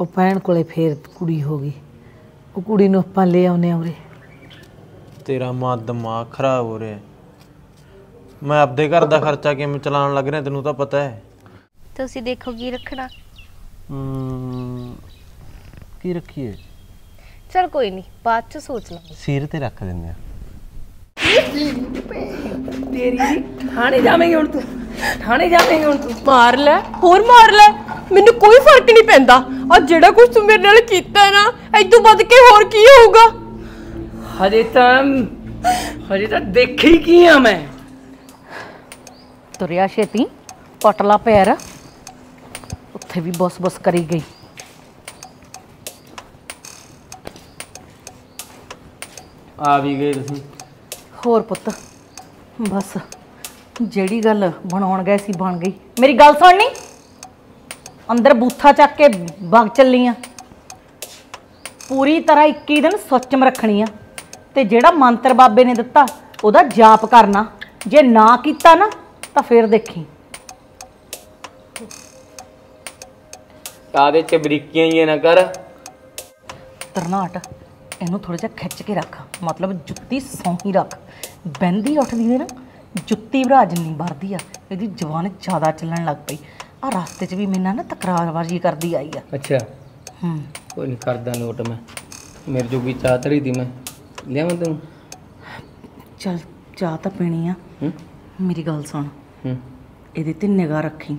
ਉਹ ਭੈਣ ਕੋਲੇ ਫੇਰ ਕੁੜੀ ਹੋ ਗਈ। ਉਹ ਕੁੜੀ ਨੂੰ ਆਪਾਂ ਲੈ ਆਉਨੇ ਉਰੇ। ਤੇਰਾ ਮਾਂ ਦਿਮਾਗ ਖਰਾਬ ਹੋ ਰਿਹਾ। ਹੈ। ਮੈਂ ਆਪਦੇ ਘਰ ਦਾ ਖਰਚਾ ਕਿਵੇਂ ਚਲਾਉਣ ਲੱਗ ਰਿਹਾ ਤੈਨੂੰ ਤਾਂ ਪਤਾ ਹੈ। ਤੁਸੀਂ ਦੇਖੋ ਕੀ ਰੱਖਣਾ। ਹਮ, ਕੀ ਰੱਖੀਏ? ਚਲ ਕੋਈ ਨਹੀਂ ਬਾਅਦ ਚ ਸੋਚ ਲਾਂਗੇ। ਸਿਰ ਤੇ ਰੱਖ ਦਿੰਦੇ ਆ ਥਾਣੇ ਜਾਵੇਂਗੇ ਹੁਣ ਤੂੰ। ਥਾਣੇ ਜਾਵੇਂਗੇ ਹੁਣ ਤੂੰ। ਮਾਰ ਲੈ ਹੋਰ ਮਾਰ ਲੈ। ਮੈਨੂੰ ਕੋਈ ਫ਼ਰਕ ਨਹੀਂ ਪੈਂਦਾ। ਆ ਜਿਹੜਾ ਕੁਝ ਤੂੰ ਮੇਰੇ ਨਾਲ ਕੀਤਾ ਹੈ ਨਾ ਐਦੋਂ ਵੱਧ ਕੇ ਹੋਰ ਕੀ ਹੋਊਗਾ? ਹਜੇ ਤਾਂ ਹਜੇ ਤਾਂ ਦੇਖੀ ਕੀ ਆ ਮੈਂ। ਤੁਰਿਆ ਛੇਤੀ ਪਟਲਾ ਪੈਰ। ਉੱਥੇ ਵੀ ਬਸ ਬਸ ਕਰੀ ਗਈ। ਆ ਵੀ ਗਏ ਤੁਸੀਂ। ਹੋਰ ਪੁੱਤ ਬਸ ਜਿਹੜੀ ਗੱਲ ਬਣਾਉਣ ਗਏ ਸੀ ਬਣ ਗਈ। ਮੇਰੀ ਗੱਲ ਸੁਣਨੀ ਅੰਦਰ ਬੂਥਾ ਚੱਕ ਕੇ ਵਗ ਚੱਲੀ ਆ। ਪੂਰੀ ਤਰ੍ਹਾਂ 21 ਦਿਨ ਸੁੱਚਮ ਰੱਖਣੀ ਆ। ਤੇ ਜਿਹੜਾ ਮੰਤਰ ਬਾਬੇ ਨੇ ਦਿੱਤਾ ਉਹਦਾ ਜਾਪ ਕਰਨਾ। ਜੇ ਨਾ ਕੀਤਾ ਨਾ ਤਾਂ ਫੇਰ ਦੇਖੀ। ਕਾਦੇ ਚ ਬਰੀਕੀਆਂ ਹੀ ਨਾ ਕਰ। ਤਰਨਾਟ। ਇਹਨੂੰ ਥੋੜਾ ਜਿਹਾ ਖਿੱਚ ਕੇ ਰੱਖ। ਮਤਲਬ ਜੁੱਤੀ ਸੌਂਹੀ ਰੱਖ। ਬੈੰਦੀ ਉੱਠਦੀ ਨੇ ਨਾ ਜੁੱਤੀ ਭਰਾ ਜਿੰਨੀ ਵਰਦੀ ਆ ਇਹਦੀ ਜਵਾਨ ਜ਼ਿਆਦਾ ਚੱਲਣ ਲੱਗ ਪਈ। ਆ ਰਸਤੇ 'ਚ ਵੀ ਮੈਨਾਂ ਨਾ ਤਕਰਾਰਬਾਜ਼ੀ ਕਰਦੀ ਆਈ ਆ। ਅੱਛਾ। ਹੂੰ। ਕੋਈ ਨਹੀਂ ਕਰਦਾ ਨੋਟ ਮੈਂ। ਮੇਰੇ ਜੋਗੀ ਚਾਹ ਧਰੀ ਦੀ ਮੈਂ। ਲਿਆਵਾਂ ਤੈਨੂੰ? ਚਲ ਚਾਹ ਤਾਂ ਪੀਣੀ ਆ। ਹੂੰ। ਮੇਰੀ ਗੱਲ ਸੁਣ। ਹੂੰ। ਇਹਦੇ ਤੇ ਨਿਗਾਹ ਰੱਖੀ।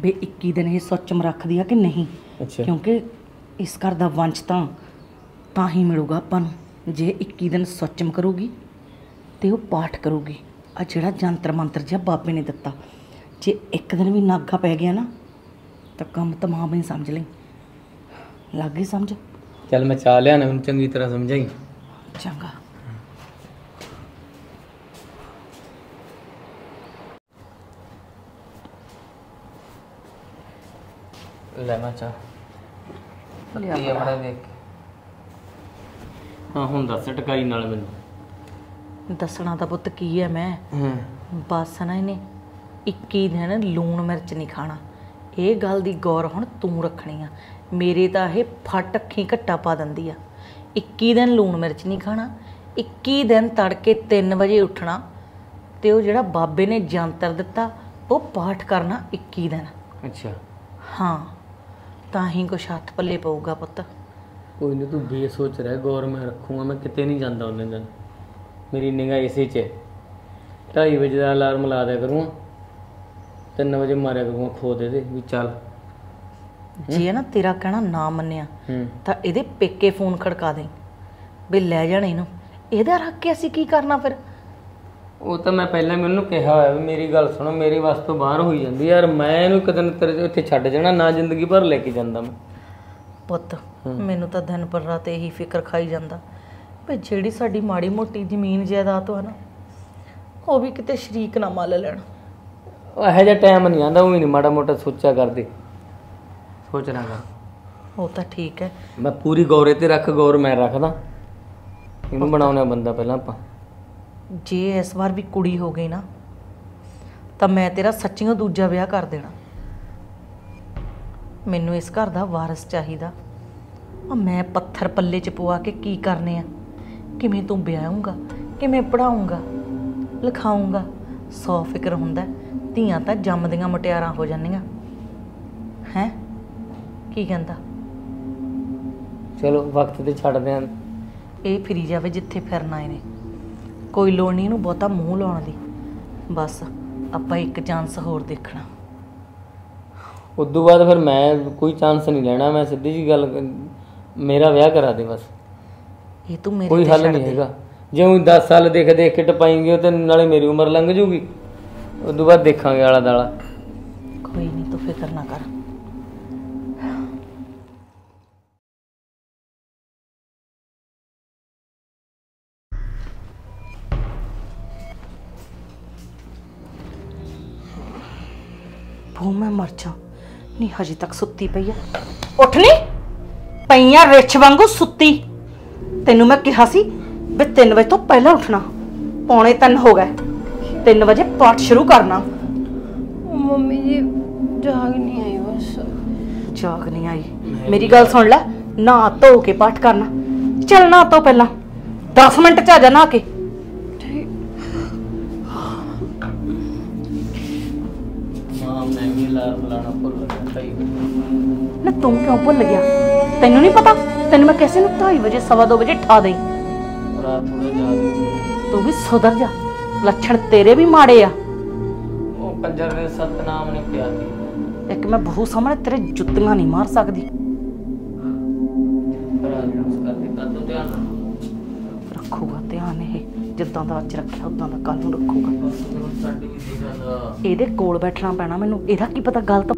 ਵੀ 21 ਦਿਨ ਇਹ ਸੁੱਚਮ ਰੱਖਦੀ ਆ ਕਿ ਨਹੀਂ? ਅੱਛਾ। ਕਿਉਂਕਿ ਇਸ ਘਰ ਦਾ ਵੰਸ਼ ਤਾਂ ਤਾਂ ਹੀ ਮਿਲੂਗਾ ਆਪਾਂ ਨੂੰ। ਜੇ 21 ਦਿਨ ਸੁੱਚਮ ਕਰੂਗੀ ਤੇ ਉਹ ਪਾਠ ਕਰੂਗੀ। ਆ ਜਿਹੜਾ ਜੰਤਰ ਮੰਤਰ ਜਿਹਾ ਬਾਬੇ ਨੇ ਦਿੱਤਾ। ਜੇ ਇੱਕ ਦਿਨ ਵੀ ਨਾਗਾ ਪੈ ਗਿਆ ਨਾ ਤਾਂ ਕੰਮ ਤਮਾਮ ਹੀ ਸਮਝ ਲਈ। ਲੱਗ ਗਈ ਸਮਝ? ਚੱਲ ਮੈਂ ਚਾਹ ਲਿਆਣਾ ਮੈਨੂੰ ਚੰਗੀ ਤਰ੍ਹਾਂ ਸਮਝਾਈ। ਚੰਗਾ। ਲੈ ਮੈਂ ਚਾਹ। ਲਿਆ। ਬੜਾ ਦੇਖ। ਹਾਂ ਹੁਣ ਦੱਸ ਟਕਾਈ ਨਾਲ ਮੈਨੂੰ। ਦੱਸਣਾ ਤਾਂ ਪੁੱਤ ਕੀ ਹੈ ਮੈਂ? ਹਾਂ। ਬਸ ਨਾ ਇਹਨੇ 21 ਦਿਨ ਲੂਣ ਮਿਰਚ ਨਹੀਂ ਖਾਣਾ। ਇਹ ਗੱਲ ਦੀ ਗੌਰ ਹੁਣ ਤੂੰ ਰੱਖਣੀ ਆ। ਮੇਰੇ ਤਾਂ ਇਹ ਫਟ ਅੱਖੀਂ ਘੱਟਾ ਪਾ ਦਿੰਦੀ ਆ। 21 ਦਿਨ ਲੂਣ ਮਿਰਚ ਨਹੀਂ ਖਾਣਾ। 21 ਦਿਨ ਤੜਕੇ 3 ਵਜੇ ਉੱਠਣਾ। ਤੇ ਉਹ ਜਿਹੜਾ ਬਾਬੇ ਨੇ ਜੰਤਰ ਦਿੱਤਾ ਉਹ ਪਾਠ ਕਰਨਾ 21 ਦਿਨ। ਅੱਛਾ। ਹਾਂ। ਤਾਂ ਹੀ ਕੁਛ ਹੱਥ ਪੱਲੇ ਪਊਗਾ ਪੁੱਤ। ਕੋਈ ਨਹੀਂ ਤੂੰ ਬੇਸੋਚ ਰਹਿ ਗੌਰ ਮੈਂ ਰੱਖੂਗਾ ਮੈਂ ਕਿਤੇ ਨਹੀਂ ਜਾਂਦਾ ਉਹਨੇ ਦਿਨ ਮੇਰੀ ਨਿਗਾਹ ਇਸੇ 'ਚ ਹੈ। 2:30 ਵਜੇ ਦਾ ਅਲਾਰਮ ਲਾ ਦਿਆ ਕਰੂੰਗਾ 3 ਵਜੇ ਮਾਰਿਆ ਕਰੂੰਗਾ ਖੋ ਦੇ ਦੇ ਵੀ ਚੱਲ। ਜੇ ਨਾ ਤੇਰਾ ਕਹਿਣਾ ਨਾ ਮੰਨਿਆ ਤਾਂ ਇਹਦੇ ਪੇਕੇ ਫੋਨ ਖੜਕਾ ਦੇ ਵੀ ਲੈ ਜਾਣ ਇਹਨੂੰ। ਇਹਦਾ ਰੱਖ ਕੇ ਅਸੀਂ ਕੀ ਕਰਨਾ ਫਿਰ? ਉਹ ਤਾਂ ਮੈਂ ਪਹਿਲਾਂ ਵੀ ਉਹਨੂੰ ਕਿਹਾ ਹੋਇਆ ਵੀ ਮੇਰੀ ਗੱਲ ਸੁਣੋ ਮੇਰੀ ਵੱਸ ਤੋਂ ਬਾਹਰ ਹੋਈ ਜਾਂਦੀ ਯਾਰ ਮੈਂ ਇਹਨੂੰ ਇੱਕ ਦਿਨ ਤੇਰੇ ਉੱਥੇ ਛੱਡ ਜਾਣਾ ਨਾ ਜ਼ਿੰਦਗੀ ਭਰ ਲੈ ਕੇ ਜਾਂਦਾ ਮੈਂ। ਪੁੱਤ ਮੈਨੂੰ ਤਾਂ ਦਿਨ ਪਰ ਰਾਤ ਇਹੀ ਫਿਕਰ ਖਾਈ ਜਾਂਦਾ ਵੀ ਜਿਹੜੀ ਸਾਡੀ ਮਾੜੀ ਮੋਟੀ ਜ਼ਮੀਨ ਜਾਇਦਾਦ ਆ ਨਾ ਉਹ ਵੀ ਕਿਤੇ ਸ਼ਰੀਕ ਨਾ ਮੱਲ ਲੈਣ। ਉਹ ਇਹੋ ਜਿਹਾ ਟਾਈਮ ਨਹੀਂ ਆਂਦਾ ਉਹ ਵੀ ਨਹੀਂ ਮਾੜਾ ਮੋਟਾ ਸੋਚਿਆ ਕਰਦੇ। ਸੋਚਣਾ ਕਰ। ਉਹ ਤਾਂ ਠੀਕ ਹੈ। ਮੈਂ ਪੂਰੀ ਗੌਰੇ ਤੇ ਰੱਖ ਗੌਰ ਮੈਂ ਰੱਖਦਾ। ਇਹਨੂੰ ਬਣਾਉਣਾ ਬੰਦਾ ਪਹਿਲਾਂ ਆਪਾਂ। ਜੇ ਇਸ ਵਾਰ ਵੀ ਕੁੜੀ ਹੋ ਗਈ ਨਾ ਤਾਂ ਮੈਂ ਤੇਰਾ ਸੱਚੀਓ ਦੂਜਾ ਵਿਆਹ ਕਰ ਦੇਣਾ। ਮੈਨੂੰ ਇਸ ਘਰ ਦਾ ਵਾਰਿਸ ਚਾਹੀਦਾ। ਆ ਮੈਂ ਪੱਥਰ ਪੱਲੇ 'ਚ ਪਵਾ ਕੇ ਕੀ ਕਰਨੇ ਆ? ਕਿਵੇਂ ਤੂੰ ਵਿਆਹੂੰਗਾ? ਕਿਵੇਂ ਪੜਾਉਂਗਾ ਲਿਖਾਉਂਗਾ ਸੌ ਫਿਕਰ ਹੁੰਦਾ। ਧੀਆਂ ਤਾਂ ਜੰਮਦੀਆਂ ਮੁਟਿਆਰਾਂ ਹੋ ਜਾਂਦੀਆਂ। ਹੈ? ਕੀ ਕਹਿੰਦਾ? ਚਲੋ ਵਕਤ ਤੇ ਛੱਡਦੇ ਆਂ। ਇਹ ਫਿਰੀ ਜਾਵੇ ਜਿੱਥੇ ਫਿਰਨਾ ਇਹਨੇ ਕੋਈ ਲੋੜ ਨਹੀਂ ਇਹਨੂੰ ਬਹੁਤਾ ਮੂੰਹ ਲਾਉਣ ਦੀ। ਬਸ ਆਪਾਂ ਇੱਕ ਚਾਂਸ ਹੋਰ ਦੇਖਣਾ। ਉਦੋਂ ਬਾਅਦ ਫਿਰ ਮੈਂ ਕੋਈ ਚਾਂਸ ਨਹੀਂ ਲੈਣਾ ਮੈਂ ਸਿੱਧੀ ਜੀ ਗੱਲ ਮੇਰਾ ਵਿਆਹ ਕਰਾ ਦੇ ਬਸ। ਇਹ ਤੂੰ ਮੇਰੇ ਕੋਈ ਤੇ ਹੱਲ ਛੱਡ ਨਹੀਂ ਦੇ। ਹੈਗਾ। ਜੇ ਉਹ 10 ਸਾਲ ਦੇਖ ਦੇਖ ਕੇ ਟਪਾਏਂਗੇ ਤੇ ਨਾਲੇ ਮੇਰੀ ਉਮਰ ਲੰਘ ਜੂਗੀ। ਉਦੋਂ ਬਾਅਦ ਦੇਖਾਂਗੇ ਆਲਾ ਦਾਲਾ। ਕੋਈ ਨਹੀਂ ਤੂੰ ਫਿਕਰ ਨਾ ਕਰ। ਭੂ ਮੈਂ ਮਰ ਜਾ ਨਹੀਂ ਹਜੇ ਤੱਕ ਸੁੱਤੀ ਪਈ ਆ। ਉੱਠ ਨੀ। ਪਈਆਂ ਰਿੱਛ ਵਾਂਗੂ ਸੁੱਤੀ। ਤੈਨੂੰ ਮੈਂ ਕਿਹਾ ਸੀ ਵੀ 3 ਵਜੇ ਤੋਂ ਪਹਿਲਾਂ ਉੱਠਣਾ। ਪੌਣੇ 3 ਹੋ ਗਏ। 3 ਵਜੇ ਪਾਠ ਸ਼ੁਰੂ ਕਰਨਾ। ਮੰਮੀ ਜੀ ਜਾਗ ਨਹੀਂ ਆਈ ਬਸ। ਜਾਗ ਨਹੀਂ ਆਈ। ਮੇਰੀ ਗੱਲ ਸੁਣ ਲੈ। ਨਾ ਧੋ ਕੇ ਪਾਠ ਕਰਨਾ। ਚੱਲਣਾ ਤੋਂ ਪਹਿਲਾਂ। 10 ਮਿੰਟ ਚ ਆ ਜਾ ਨਹਾ ਕੇ। ਮਾਂ ਮੈਂ ਵੀ ਲਾਣਾ ਵਜੇ ਨਾ ਤੂੰ ਕਿਉਂ ਭੁੱਲ ਗਿਆ? ਤੈਨੂੰ ਨਹੀਂ ਪਤਾ? ਤੈਨੂੰ ਮੈਂ ਕਿਸੇ ਨੂੰ 2:30 ਵਜੇ ਸਵਾ ਦੋ ਵਜੇ ਠਾ ਦੇਈ। ਰਾਤ ਥੋੜਾ ਜ਼ਿਆਦਾ ਤੂੰ ਵੀ ਸੁਧਰ ਜਾ। ਲੱਛਣ ਤੇਰੇ ਵੀ ਮਾੜੇ ਆ। ਉਹ ਕੰਜਰ ਦੇ ਸਤਨਾਮ ਨੇ ਕਿਹਾ ਸੀ। ਇੱਕ ਮੈਂ ਬਹੂ ਸਾਹਮਣੇ ਤੇਰੇ ਜੁੱਤੀਆਂ ਨਹੀਂ ਮਾਰ ਸਕਦੀ। ਨੂੰ ਰੱਖੂਗਾ ਧਿਆਨ ਇਹ ਜਿੱਦਾਂ ਦਾ ਅੱਜ ਰੱਖਿਆ ਉਦਾਂ ਦਾ ਕੱਲ ਨੂੰ ਰੱਖੂਗਾ। ਦੀ ਇਹਦੇ ਕੋਲ ਬੈਠਣਾ ਪੈਣਾ ਮੈਨੂੰ ਇਹਦਾ ਕੀ ਪਤਾ ਗਲਤ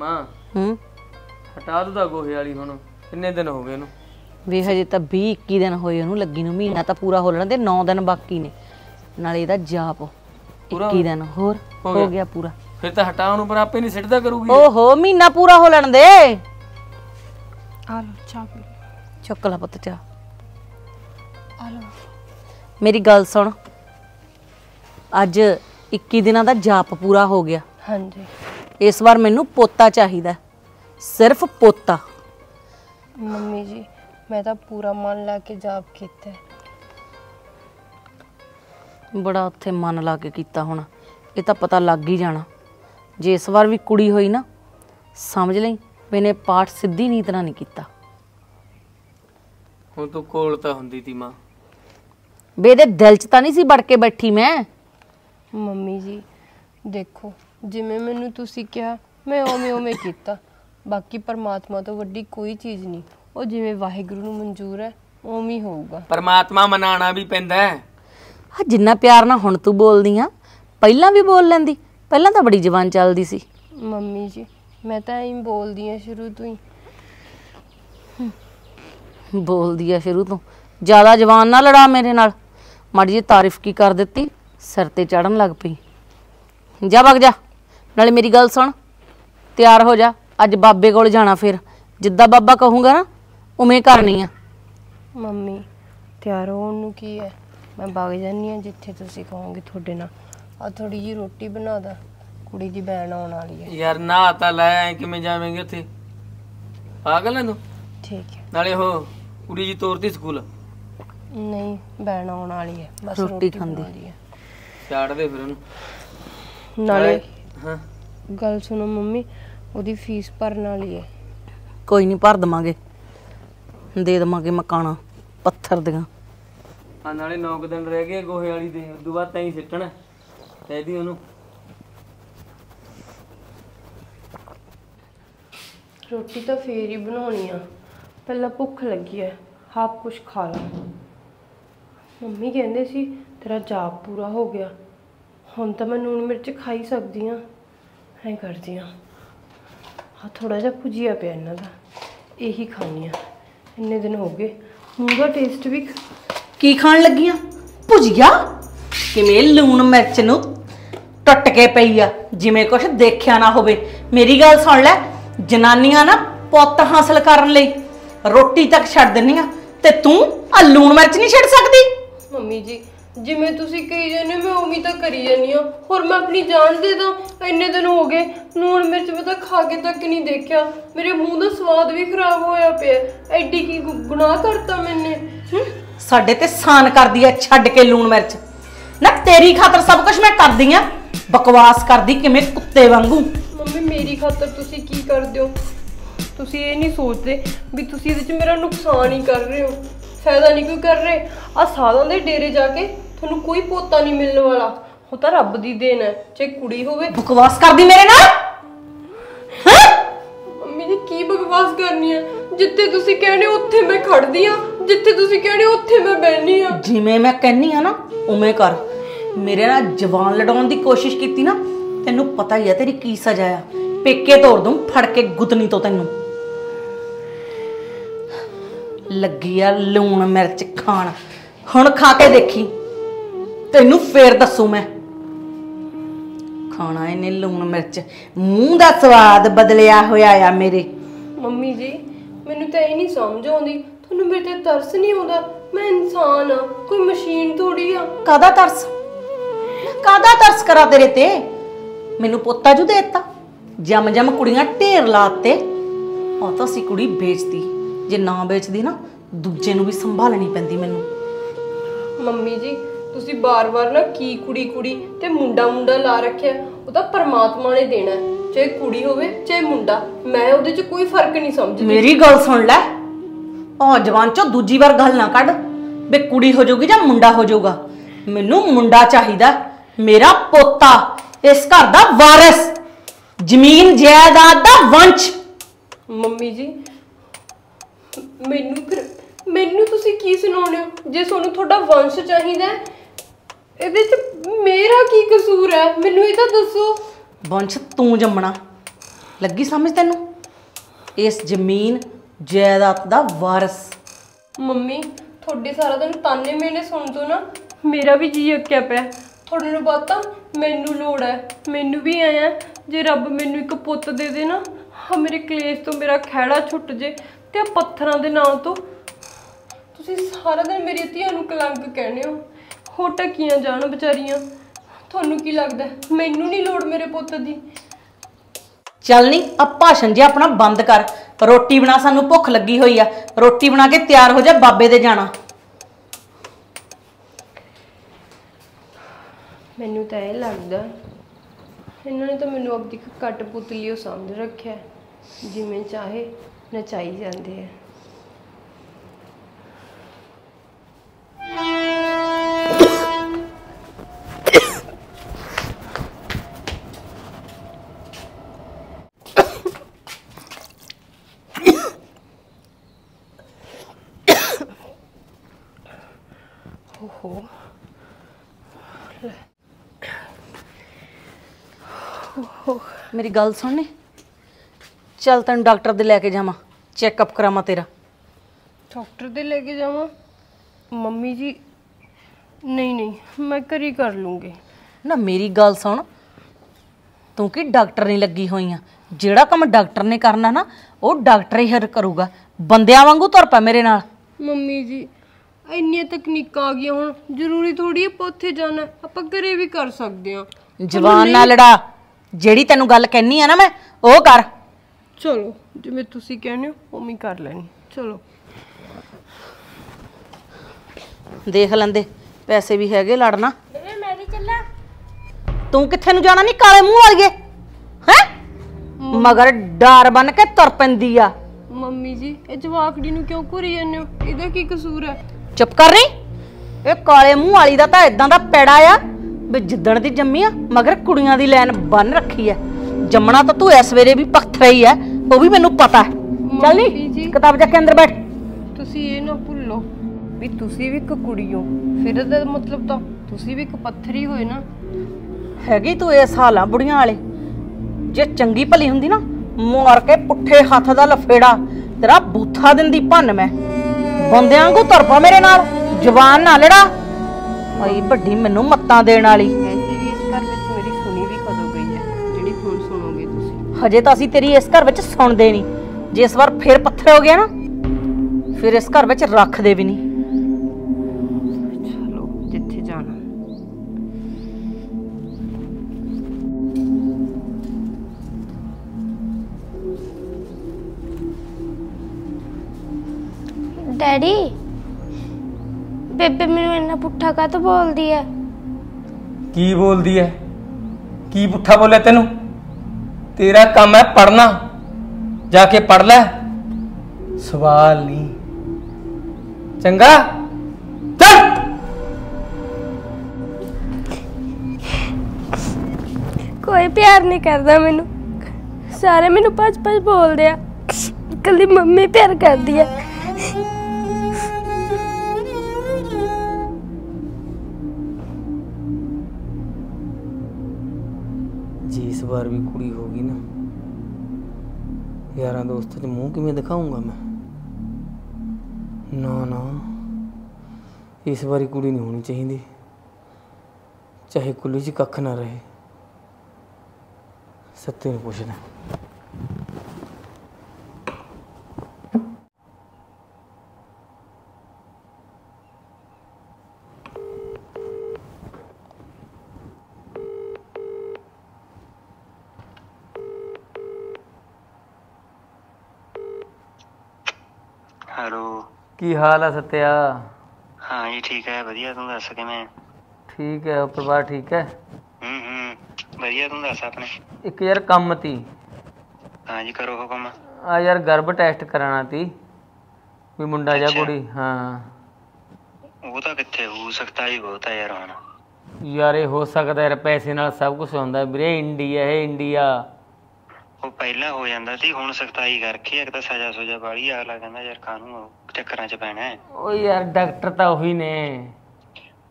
ਮਾਂ। ਹੂੰ। ਹਟਾ ਦੂ ਦਾ ਗੋਹੇ ਵਾਲੀ ਹੁਣ ਕਿੰਨੇ ਦਿਨ ਹੋ ਗਏ ਇਹਨੂੰ ਵੀ ਹਜੇ ਤਾਂ 20 21 ਦਿਨ ਹੋਏ ਉਹਨੂੰ ਲੱਗੀ ਨੂੰ ਮਹੀਨਾ ਤਾਂ ਪੂਰਾ ਹੋ ਲੈਣਾ ਤੇ 9 ਦਿਨ ਬਾਕੀ ਨੇ। ਨਾਲੇ ਇਹਦਾ ਜਾਪ ਪੂਰਾ 21 ਦਿਨ ਹੋਰ ਹੋ ਗਿਆ। ਪੂਰਾ। ਫਿਰ ਤਾਂ ਹਟਾ ਉਹਨੂੰ ਪਰ ਆਪੇ ਨਹੀਂ ਸਿੱਟਦਾ ਕਰੂਗੀ। ਓਹੋ ਮਹੀਨਾ ਪੂਰਾ ਹੋ ਲੈਣ ਦੇ। ਆ ਲੋ ਚਾਹ ਪੀ ਚੁੱਕ ਲੈ ਪੁੱਤ ਚਾ ਮੇਰੀ ਗੱਲ ਸੁਣ। ਅੱਜ 21 ਦਿਨਾਂ ਦਾ ਜਾਪ ਪੂਰਾ ਹੋ ਗਿਆ। ਹਾਂਜੀ। ਇਸ ਵਾਰ ਮੈਨੂੰ ਪੋਤਾ ਚਾਹੀਦਾ ਸਿਰਫ ਪੋਤਾ। ਮੰਮੀ ਜੀ ਮੈਂ ਤਾਂ ਪੂਰਾ ਮਨ ਲਾ ਕੇ ਜਾਪ ਕੀਤਾ। ਬੜਾ ਉੱਥੇ ਮਨ ਲਾ ਕੇ ਕੀਤਾ ਹੋਣਾ। ਇਹ ਤਾਂ ਪਤਾ ਲੱਗ ਹੀ ਜਾਣਾ। ਜੇ ਇਸ ਵਾਰ ਵੀ ਕੁੜੀ ਹੋਈ ਨਾ ਸਮਝ ਲਈ ਮੈਨੇ ਪਾਠ ਸਿੱਧੀ ਨੀਤ ਨਾਲ ਨਹੀਂ ਕੀਤਾ। ਹੁਣ ਤੂੰ ਕੋਲ ਤਾਂ ਹੁੰਦੀ ਤੀ ਮਾਂ। ਬੇ ਇਹਦੇ ਦਿਲ 'ਚ ਤਾਂ ਨਹੀਂ ਸੀ ਵੜ ਕੇ ਬੈਠੀ ਮੈਂ। ਮੰਮੀ ਜੀ ਦੇਖੋ ਜਿਵੇਂ ਮੈਨੂੰ ਤੁਸੀਂ ਕਿਹਾ ਮੈਂ ਉਵੇਂ ਉਵੇਂ ਕੀਤਾ। ਬਾਕੀ ਪਰਮਾਤਮਾ ਤੋਂ ਵੱਡੀ ਕੋਈ ਚੀਜ਼ ਨਹੀਂ। ਉਹ ਜਿਵੇਂ ਵਾਹਿਗੁਰੂ ਨੂੰ ਮਨਜ਼ੂਰ ਹੈ ਉਵੇਂ ਹੀ ਹੋਊਗਾ। ਪਰਮਾਤਮਾ ਮਨਾਣਾ ਵੀ ਪੈਂਦਾ ਹੈ। ਆ ਜਿੰਨਾ ਪਿਆਰ ਨਾਲ ਹੁਣ ਤੂੰ ਬੋਲਦੀ ਆ ਪਹਿਲਾਂ ਵੀ ਬੋਲ ਲੈਂਦੀ। ਪਹਿਲਾਂ ਤਾਂ ਬੜੀ ਜ਼ਬਾਨ ਚੱਲਦੀ ਸੀ। ਮੰਮੀ ਜੀ ਮੈਂ ਤਾਂ ਐਂ ਬੋਲਦੀ ਆ ਸ਼ੁਰੂ ਤੋਂ ਹੀ। ਬੋਲਦੀ ਆ ਸ਼ੁਰੂ ਤੋਂ। ਜ਼ਿਆਦਾ ਜਵਾਨ ਨਾ ਲੜਾ ਮੇਰੇ ਨਾਲ। ਮਾੜੀ ਜੀ ਤਾਰੀਫ ਕੀ ਕਰ ਦਿੱਤੀ? ਸਿਰ ਤੇ ਚੜਨ ਲੱਗ ਪਈ। ਜਾ ਵਗ ਜਾ। ਨਾਲੇ ਮੇਰੀ ਗੱਲ ਸੁਣ। ਤਿਆਰ ਹੋ ਜਾ। ਅੱਜ ਬਾਬੇ ਕੋਲ ਜਾਣਾ ਫਿਰ। ਜਿੱਦਾਂ ਬਾਬਾ ਕਹੂੰਗਾ ਨਾ ਉਵੇਂ ਕਰਨੀ ਆ। ਮੰਮੀ ਤਿਆਰ ਹੋਣ ਨੂੰ ਕੀ ਹੈ? ਮੈਂ ਵਗ ਜਾਨੀ ਆ ਜਿੱਥੇ ਤੁਸੀਂ ਕਹੋਗੇ ਤੁਹਾਡੇ ਨਾਲ। ਆ ਥੋੜੀ ਜੀ ਰੋਟੀ ਬਣਾ ਦਾ। ਕੁੜੀ ਦੀ ਭੈਣ ਆਉਣ ਵਾਲੀ ਹੈ। ਯਾਰ ਨਾ ਤਾਂ ਲੈ ਐ ਕਿਵੇਂ ਜਾਵੇਂਗੇ ਉੱਥੇ? ਪਾਗਲ ਹੈ ਤੂੰ? ਠੀਕ ਹੈ। ਨਾਲੇ ਉਹ ਕੁੜੀ ਜੀ ਤੋਰਦੀ ਸਕੂਲ। ਨਹੀਂ ਭੈਣ ਆਉਣ ਵਾਲੀ ਹੈ। ਬਸ ਰੋਟੀ ਖਾਂਦੀ। ਛੱਡ ਦੇ ਫਿਰ ਉਹਨੂੰ। ਨਾਲੇ ਹਾਂ। ਗੱਲ ਸੁਣੋ ਮੰਮੀ ਉਹਦੀ ਫੀਸ ਭਰਨ ਵਾਲੀ ਹੈ। ਕੋਈ ਨਹੀਂ ਭਰ ਦਵਾਂਗੇ। ਦੇ ਦਵਾਂਗੇ ਮਕਾਨਾ ਪੱਥਰ ਦੀਆਂ। ਆ ਨਾਲੇ 9 ਦਿਨ ਰਹਿ ਗਏ ਗੋਹੇ ਵਾਲੀ ਦੇ ਉਦੋਂ ਬਾਅਦ ਤੈਂ ਹੀ ਸਿੱਟਣਾ ਕਹਿਦੀ ਉਹਨੂੰ। ਰੋਟੀ ਤਾਂ ਫੇਰ ਹੀ ਬਣਾਉਣੀ ਆ। ਪਹਿਲਾਂ ਭੁੱਖ ਲੱਗੀ ਹੈ ਆਪ ਕੁਝ ਖਾ ਲਾ। ਮੰਮੀ ਕਹਿੰਦੇ ਸੀ ਤੇਰਾ ਜਾਪ ਪੂਰਾ ਹੋ ਗਿਆ। ਹੁਣ ਤਾਂ ਮੈਂ ਨੂਣ ਮਿਰਚ ਖਾ ਹੀ ਸਕਦੀ ਆ। ਐਂ ਕਰਦੀ ਆ। ਆ ਥੋੜਾ ਜਿਹਾ ਭੁਜੀਆ ਪਿਆ ਇਹਨਾਂ ਦਾ। ਇਹੀ ਖਾਣੀ ਆ। ਇੰਨੇ ਦਿਨ ਹੋ ਗਏ। ਮੂੰਹ ਟੇਸਟ ਵੀ ਕੀ ਖਾਣ ਲੱਗੀਆਂ? ਭੁਜੀਆ? ਕਿਵੇਂ ਲੂਣ ਮਿਰਚ ਨੂੰ ਟੁੱਟ ਕੇ ਪਈ ਆ? ਜਿਵੇਂ ਕੁਛ ਦੇਖਿਆ ਨਾ ਹੋਵੇ। ਮੇਰੀ ਗੱਲ ਸੁਣ ਲੈ। ਜਨਾਨੀਆਂ ਨਾ ਪੁੱਤ ਹਾਸਲ ਕਰਨ ਲਈ ਰੋਟੀ ਤੱਕ ਛੱਡ ਦਿੰਦੀਆਂ। ਤੇ ਤੂੰ ਆ ਲੂਣ ਮਿਰਚ ਨਹੀਂ ਛੱਡ ਸਕਦੀ? ਮੰਮੀ ਜੀ ਜਿਵੇਂ ਤੁਸੀਂ ਕਹੀ ਜਾਂਦੇ ਹੋ, ਮੈਂ ਉਵੇਂ ਤਾਂ ਕਰੀ ਜਾਂਦੀ ਆ ਹੋਰ ਮੈਂ ਆਪਣੀ ਜਾਨ ਦੇ ਦਾਂ ਇੰਨੇ ਦਿਨ ਹੋ ਗਏ ਨੂਣ ਮਿਰਚ ਮੈਂ ਤਾਂ ਖਾ ਕੇ ਤੱਕ ਨਹੀਂ ਦੇਖਿਆ। ਮੇਰੇ ਮੂੰਹ ਦਾ ਸਵਾਦ ਵੀ ਖਰਾਬ ਹੋਇਆ ਪਿਆ। ਐਡੀ ਕੀ ਗੁ- ਗੁਨਾਹ ਕਰਤਾ ਮੈਨੇ। ਹੂੰ? ਸਾਡੇ ਤੇ ਸਾਨ ਕਰਦੀ ਆ ਛੱਡ ਕੇ ਲੂਣ ਮਿਰਚ। ਨਾ ਤੇਰੀ ਖਾਤਰ ਸਭ ਕੁਝ ਮੈਂ ਕਰਦੀ ਆ। ਬਕਵਾਸ ਕਰਦੀ ਕਿਵੇਂ ਕੁੱਤੇ ਵਾਂਗੂ। ਮੰਮੀ ਮੇਰੀ ਖਾਤਰ ਤੁਸੀਂ ਕੀ ਕਰਦੇ ਹੋ? ਤੁਸੀਂ ਇਹ ਨਹੀਂ ਸੋਚਦੇ ਵੀ ਤੁਸੀਂ ਇਹਦੇ 'ਚ ਮੇਰਾ ਨੁਕਸਾਨ ਹੀ ਕਰ ਰਹੇ ਹੋ। ਫਾਇਦਾ ਨਹੀਂ ਕੋਈ ਕਰ ਰਹੇ। ਆ ਸਾਧਾਂ ਦੇ ਡੇਰੇ ਜਾ ਕੇ ਤੁਹਾਨੂੰ ਕੋਈ ਪੋਤਾ ਨਹੀਂ ਮਿਲਣ ਵਾਲਾ। ਉਹ ਤਾਂ ਰੱਬ ਦੀ ਦੇਣ ਹੈ ਚਾਹੇ ਕੁੜੀ ਹੋਵੇ। ਬਕਵਾਸ ਕਰਦੀ ਮੇਰੇ ਨਾਲ? ਮੰਮੀ ਨੇ ਕੀ ਬਕਵਾਸ ਕਰਨੀ ਹੈ? ਜਿੱਥੇ ਤੁਸੀਂ ਕਹਿੰਦੇ ਉੱਥੇ ਮੈਂ ਖੜਦੀ ਆ ਜਿੱਥੇ ਤੁਸੀਂ ਕਹਿੰਦੇ ਉੱਥੇ ਮੈਂ ਬੈਠਨੀ ਆ ਜਿਵੇਂ ਮੈਂ ਕਹਿੰਨੀ ਆ ਨਾ ਉਵੇਂ ਕਰ। ਮੇਰੇ ਨਾਲ ਜਵਾਨ ਲੜਾਉਣ ਦੀ ਕੋਸ਼ਿਸ਼ ਕੀਤੀ ਨਾ ਤੈਨੂੰ ਪਤਾ ਹੀ ਆ ਤੇਰੀ ਕੀ ਸਜ਼ਾ ਆ। ਪੇਕੇ ਤੋੜ ਦੂੰ ਫੜ ਕੇ ਗੁੱਤਨੀ ਤੋਂ ਤੈਨੂੰ। ਲੱਗੀ ਆ ਲੂਣ ਮਿਰਚ ਖਾਣ। ਹੁਣ ਖਾ ਕੇ ਦੇਖੀ। ਤੈਨੂੰ ਫੇਰ ਦੱਸੂ ਮੈਂ। ਖਾਣਾ ਇਹਨੇ ਲੂਣ ਮਿਰਚ। ਮੂੰਹ ਦਾ ਸਵਾਦ ਬਦਲਿਆ ਹੋਇਆ ਆ ਮੇਰੇ। ਮੰਮੀ ਜੀ ਮੈਨੂੰ ਤਾਂ ਇਹ ਨਹੀਂ ਸਮਝ ਆਉਂਦੀ। ਤੁਹਾਨੂੰ ਮੇਰੇ ਤੇ ਤਰਸ ਨਹੀਂ ਆਉਂਦਾ? ਮੈਂ ਇਨਸਾਨ ਆ ਕੋਈ ਮਸ਼ੀਨ ਥੋੜੀ ਆ। ਕਾਦਾ ਤਰਸ? ਕਾਦਾ ਤਰਸ ਕਰਾਂ ਤੇਰੇ ਤੇ? ਮੈਨੂੰ ਪੋਤਾ ਜੂ ਦੇਤਾ। ਜਮ ਜਮ ਕੁੜੀਆਂ ਢੇਰ ਲਾਤੇ। ਉਹ ਤਾਂ ਸੀ ਕੁੜੀ ਵੇਚਦੀ ਜੇ ਨਾ ਵੇਚਦੀ ਨਾ ਦੂਜੇ ਨੂੰ ਵੀ ਸੰਭਾਲਣੀ ਪੈਂਦੀ ਮੈਨੂੰ। ਮੰਮੀ ਜੀ ਤੁਸੀਂ ਬਾਰ-ਬਾਰ ਨਾ ਕੀ ਕੁੜੀ ਕੁੜੀ ਤੇ ਮੁੰਡਾ ਮੁੰਡਾ ਲਾ ਰੱਖਿਆ ਉਹ ਤਾਂ ਪਰਮਾਤਮਾ ਨੇ ਦੇਣਾ। ਚਾਹੇ ਕੁੜੀ ਹੋਵੇ ਚਾਹੇ ਮੁੰਡਾ ਮੈਂ ਉਹਦੇ 'ਚ ਕੋਈ ਫ਼ਰਕ ਨਹੀਂ ਸਮਝਦੀ। ਮੇਰੀ ਗੱਲ ਸੁਣ ਲੈ। ਉਹ ਜਵਾਨ ਚੋਂ ਦੂਜੀ ਵਾਰ ਗੱਲ ਨਾ ਕੱਢ ਬੇ ਕੁੜੀ ਹੋ ਜਾਊਗੀ ਜਾਂ ਮੁੰਡਾ ਹੋ ਜਾਊਗਾ। ਮੈਨੂੰ ਮੁੰਡਾ ਚਾਹੀਦਾ ਮੇਰਾ ਪੋਤਾ ਇਸ ਘਰ ਦਾ ਵਾਰਿਸ ਜ਼ਮੀਨ ਜਾਇਦਾਦ ਦਾ ਵੰਸ਼। ਮੰਮੀ ਜੀ ਮੈਨੂੰ ਫਿਰ ਮੈਨੂੰ ਤੁਸੀਂ ਕੀ ਸੁਣਾਉਂਦੇ ਹੋ? ਜੇ ਤੁਹਾਨੂੰ ਤੁਹਾਡਾ ਵੰਸ਼ ਚਾਹੀਦਾ ਹੈ, ਇਹਦੇ 'ਚ ਮੇਰਾ ਕੀ ਕਸੂਰ ਹੈ? ਮੈਨੂੰ ਇਹ ਤਾਂ ਦੱਸੋ। ਵੰਸ਼ ਤੂੰ ਜੰਮਣਾ। ਲੱਗੀ ਸਮਝ ਤੈਨੂੰ? ਇਸ ਜ਼ਮੀਨ ਜਾਇਦਾਦ ਦਾ ਵਾਰਿਸ। ਮੰਮੀ ਤੁਹਾਡੇ ਸਾਰਾ ਦਿਨ ਤਾਨੇ ਮੇਨੇ ਸੁਣ ਤੋਂ ਨਾ। ਮੇਰਾ ਵੀ ਜੀ ਅੱਕਿਆ ਪਿਆ। ਤੁਹਾਨੂੰ ਪਤਾ ਮੈਨੂੰ ਲੋੜ ਹੈ। ਮੈਨੂੰ ਵੀ ਆਇਆ ਜੇ ਰੱਬ ਮੈਨੂੰ ਇੱਕ ਪੁੱਤ ਦੇ ਦੇ ਨਾ ਹਾਂ ਮੇਰੇ ਕਲੇਸ਼ ਤੋਂ ਮੇਰਾ ਖਹਿੜਾ ਛੁੱਟ ਜੇ ਤੇ ਪੱਥਰਾਂ ਦੇ ਨਾਂ ਤੋਂ। ਤੁਸੀਂ ਸਾਰਾ ਦਿਨ ਮੇਰੀ ਧੀਆਂ ਨੂੰ ਕਲੰਕ ਕਹਿੰਦੇ ਹੋ। ਹੋ ਟਕੀਆਂ ਜਾਣ ਵਿਚਾਰੀਆਂ। ਤੁਹਾਨੂੰ ਕੀ ਲੱਗਦਾ ਹੈ? ਮੈਨੂੰ ਨਹੀਂ ਲੋੜ ਮੇਰੇ ਪੁੱਤ ਦੀ। ਚੱਲ ਨਹੀਂ ਆ ਭਾਸ਼ਣ ਜੇ ਆਪਣਾ ਬੰਦ ਕਰ। ਰੋਟੀ ਬਣਾ ਸਾਨੂੰ ਭੁੱਖ ਲੱਗੀ ਹੋਈ ਆ। ਰੋਟੀ ਬਣਾ ਕੇ ਤਿਆਰ ਹੋ ਜਾ ਬਾਬੇ ਦੇ ਜਾਣਾ। ਮੈਨੂੰ ਤਾਂ ਇਹ ਲੱਗਦਾ ਇਹਨਾਂ ਨੇ ਤਾਂ ਮੈਨੂੰ ਆਪਦੀ ਇੱਕ ਕੱਟ ਪੁਤਲੀ ਉਹ ਸਮਝ ਰੱਖਿਆ ਹੈ। ਜਿਵੇਂ ਚਾਹੇ ਨਚਾਈ ਜਾਂਦੇ ਆ ਓਹੋ। ਮੇਰੀ ਗੱਲ ਸੁਣਨੀ ਚੱਲ ਤੈਨੂੰ ਡਾਕਟਰ ਦੇ ਲੈ ਕੇ ਜਾਵਾਂ ਚੈੱਕਅਪ ਕਰਾਵਾਂ ਤੇਰਾ। ਡਾਕਟਰ ਦੇ ਲੈ ਕੇ ਜਾਵਾਂ? ਮੰਮੀ ਜੀ ਨਹੀਂ ਨਹੀਂ ਮੈਂ ਘਰੇ ਕਰ ਲੂੰਗੀ। ਨਾ ਮੇਰੀ ਗੱਲ ਸੁਣ ਤੂੰ ਕੀ ਡਾਕਟਰ ਨਹੀਂ ਲੱਗੀ ਹੋਈ ਆ ਜਿਹੜਾ ਕੰਮ ਡਾਕਟਰ ਨੇ ਕਰਨਾ ਨਾ ਉਹ ਡਾਕਟਰ ਹੀ ਹਰ ਕਰੂਗਾ। ਬੰਦਿਆਂ ਵਾਂਗੂ ਤੁਰ ਪੈ ਮੇਰੇ ਨਾਲ। ਮੰਮੀ ਜੀ ਇੰਨੀਆਂ ਤਕਨੀਕਾਂ ਆ ਗਈਆਂ ਹੁਣ ਜ਼ਰੂਰੀ ਥੋੜੀ ਆਪਾਂ ਉੱਥੇ ਜਾਣਾ। ਆਪਾਂ ਘਰੇ ਵੀ ਕਰ ਸਕਦੇ ਹਾਂ। ਜਵਾਨ ਨਾਲ ਲੜਾ। ਜਿਹੜੀ ਤੈਨੂੰ ਗੱਲ ਕਹਿਨੀ ਆ ਨਾ ਮੈਂ ਉਹ ਕਰ। ਚਲੋ ਜਿਵੇਂ ਤੁਸੀਂ ਕਹਿੰਦੇ ਹੋ ਉਵੇਂ ਕਰ ਲੈਣੀ। ਚਲੋ। ਦੇਖ ਲੈਂਦੇ ਪੈਸੇ ਵੀ ਹੈਗੇ ਲੜਨਾ। ਮੈਂ ਵੀ ਚੱਲਾਂ। ਤੂੰ ਕਿੱਥੇ ਨੂੰ ਜਾਣਾ ਨਹੀਂ ਕਾਲੇ ਮੂੰਹ ਵਾਲੀਏ? ਹੈ? ਮਗਰ ਡਰ ਬਨ ਕੇ ਤੁਰ ਪੈਂਦੀ ਆ। ਮੰਮੀ ਜੀ ਇਹ ਜਵਾਕੜੀ ਨੂੰ ਕਿਉਂ ਘੁਰੀ ਜਾਂਦੇ ਹੋ? ਇਹਦਾ ਕੀ ਕਸੂਰ ਹੈ? ਚੁੱਪ ਕਰ ਰਹੀ? ਇਹ ਕਾਲੇ ਮੂੰਹ ਵਾਲੀ ਦਾ ਤਾਂ ਇਦਾਂ ਦਾ ਪੈੜਾ ਆ ਵੀ ਜਿੱਦਣ ਦੀ ਜੰਮੀ ਆ ਮਗਰ ਕੁੜੀਆਂ ਦੀ ਲਾਈਨ ਬੰਨ ਰੱਖੀ ਐ ਜੰਮਣਾ ਤਾਂ ਤੂੰ ਇਸ ਵੇਲੇ ਵੀ ਪੱਥਰ ਹੀ ਐ ਉਹ ਵੀ ਮੈਨੂੰ ਪਤਾ। ਹੈ ਚੱਲ ਮੰਮੀ ਨੀ ਜੀ। ਕਿਤਾਬ ਚੱਕ ਕੇ ਅੰਦਰ ਬੈਠ। ਤੁਸੀਂ ਇਹ ਨਾ ਭੁੱਲੋ ਵੀ ਤੁਸੀਂ ਵੀ ਇੱਕ ਕੁੜੀ ਹੋ ਫਿਰ ਇਹਦਾ ਮਤਲਬ ਤਾਂ ਤੁਸੀਂ ਵੀ ਇੱਕ ਪੱਥਰ ਹੀ ਹੋਏ ਨਾ। ਹੈਗੀ ਤੂੰ ਇਸ ਹਾਲਾਂ ਬੁੜੀਆਂ ਵਾਲੇ। ਜੇ ਚੰਗੀ ਭਲੀ ਹੁੰਦੀ ਨਾ ਮਾਰ ਕੇ ਪੁੱਠੇ ਹੱਥ ਦਾ ਲਫੇੜਾ ਤੇਰਾ ਬੂਥਾ ਦਿੰਦੀ ਭੰਨ ਮੈਂ। ਬੰਦਿਆਂ ਵਾਂਗੂ ਤੁਰਪਾ ਮੇਰੇ ਨਾਲ ਜਵਾਨ ਨਾ ਲੜਾ। ਆਈ ਵੱਡੀ ਮੈਨੂੰ ਮੱਤਾਂ ਦੇਣ ਵਾਲੀ। ਹਜੇ ਤਾਂ ਅਸੀਂ ਤੇਰੀ ਇਸ ਘਰ ਵਿੱਚ ਸੁਣਦੇ ਨਹੀਂ। ਜੇ ਇਸ ਵਾਰ ਫੇਰ ਪੱਥਰ ਹੋ ਗਿਆ ਨਾ ਫਿਰ ਇਸ ਘਰ ਵਿੱਚ ਰੱਖਦੇ ਵੀ ਨਹੀਂ। ਚਲੋ ਜਿੱਥੇ ਜਾਣਾ। ਡੈਡੀ ਬੇਬੇ ਮੈਨੂੰ ਇੰਨਾ ਪੁੱਠਾ ਕਾਹ ਤੋਂ ਬੋਲਦੀ ਐ? ਕੀ ਬੋਲਦੀ ਐ? ਕੀ ਪੁੱਠਾ ਬੋਲਿਆ ਤੈਨੂੰ? ਤੇਰਾ ਕੰਮ ਹੈ ਪੜਨਾ ਜਾ ਕੇ ਪੜ ਲੈ। ਸਵਾਲ ਨਹੀਂ। ਚੰਗਾ? ਚੱਲ। ਕੋਈ ਪਿਆਰ ਨਹੀਂ ਕਰਦਾ ਮੈਨੂੰ। ਸਾਰੇ ਮੈਨੂੰ ਭੱਜ ਭੱਜ ਬੋਲਦੇ ਆ। ਕੱਲੀ ਮੰਮੀ ਪਿਆਰ ਕਰਦੀ ਐ ਵਾਰ ਵੀ ਕੁੜੀ ਹੋ ਗਈ ਨਾ। ਯਾਰਾਂ ਦੋਸਤਾਂ 'ਚ ਮੂੰਹ ਕਿਵੇਂ ਦਿਖਾਉਂਗਾ ਮੈਂ? ਨਾ ਨਾ। ਇਸ ਵਾਰੀ ਕੁੜੀ ਨਹੀਂ ਹੋਣੀ ਚਾਹੀਦੀ। ਚਾਹੇ ਕੁੱਲੀ 'ਚ ਕੱਖ ਨਾ ਰਹੇ। ਸੱਤੇ ਨੂੰ ਪੁੱਛਣਾ ਹੈਲੋ ਕੀ ਹਾਲ ਆ ਸਤਿਆ? ਹਾਂ ਜੀ ਠੀਕ ਹੈ ਵਧੀਆ ਤੂੰ ਦੱਸ ਕਿਵੇਂ? ਠੀਕ ਹੈ ਪਰਿਵਾਰ ਠੀਕ ਹੈ? ਹੂੰ ਹੂੰ ਵਧੀਆ ਤੂੰ ਦੱਸ ਆਪਣੇ? ਇੱਕ ਯਾਰ ਕੰਮ ਤੀ। ਹਾਂ ਜੀ ਕਰੋ ਹੁਕਮ ਆ ਯਾਰ ਗਰਭ ਟੈਸਟ ਕਰਾਣਾ ਤੀ ਵੀ ਮੁੰਡਾ ਜਾਂ। ਕੁੜੀ ਹਾਂ। ਉਹ ਤਾਂ ਕਿੱਥੇ ਹੋ ਸਕਦਾ ਹੀ ਬਹੁਤ ਹੈ ਯਾਰ ਹੁਣ। ਯਾਰ ਇਹ ਹੋ ਸਕਦਾ ਯਾਰ ਪੈਸੇ ਨਾਲ ਸਭ ਕੁਝ ਹੁੰਦਾ ਵੀਰੇ ਇੰਡੀਆ ਹੈ ਇੰਡੀਆ। ਉਹ ਪਹਿਲਾਂ ਹੋ ਜਾਂਦਾ ਸੀ ਹੁਣ ਸਖਤਾਈ ਕਰਕੇ ਇੱਕ ਤਾਂ ਸਜ਼ਾ ਸੁਜਾ ਵਾਲੀ ਅਗਲਾ ਕਹਿੰਦਾ ਯਾਰ ਕਾਹਨੂੰ ਉਹ ਚੱਕਰਾਂ 'ਚ ਪੈਣਾ ਹੈ। ਓ ਯਾਰ ਡਾਕਟਰ ਤਾਂ ਉਹੀ ਨੇ।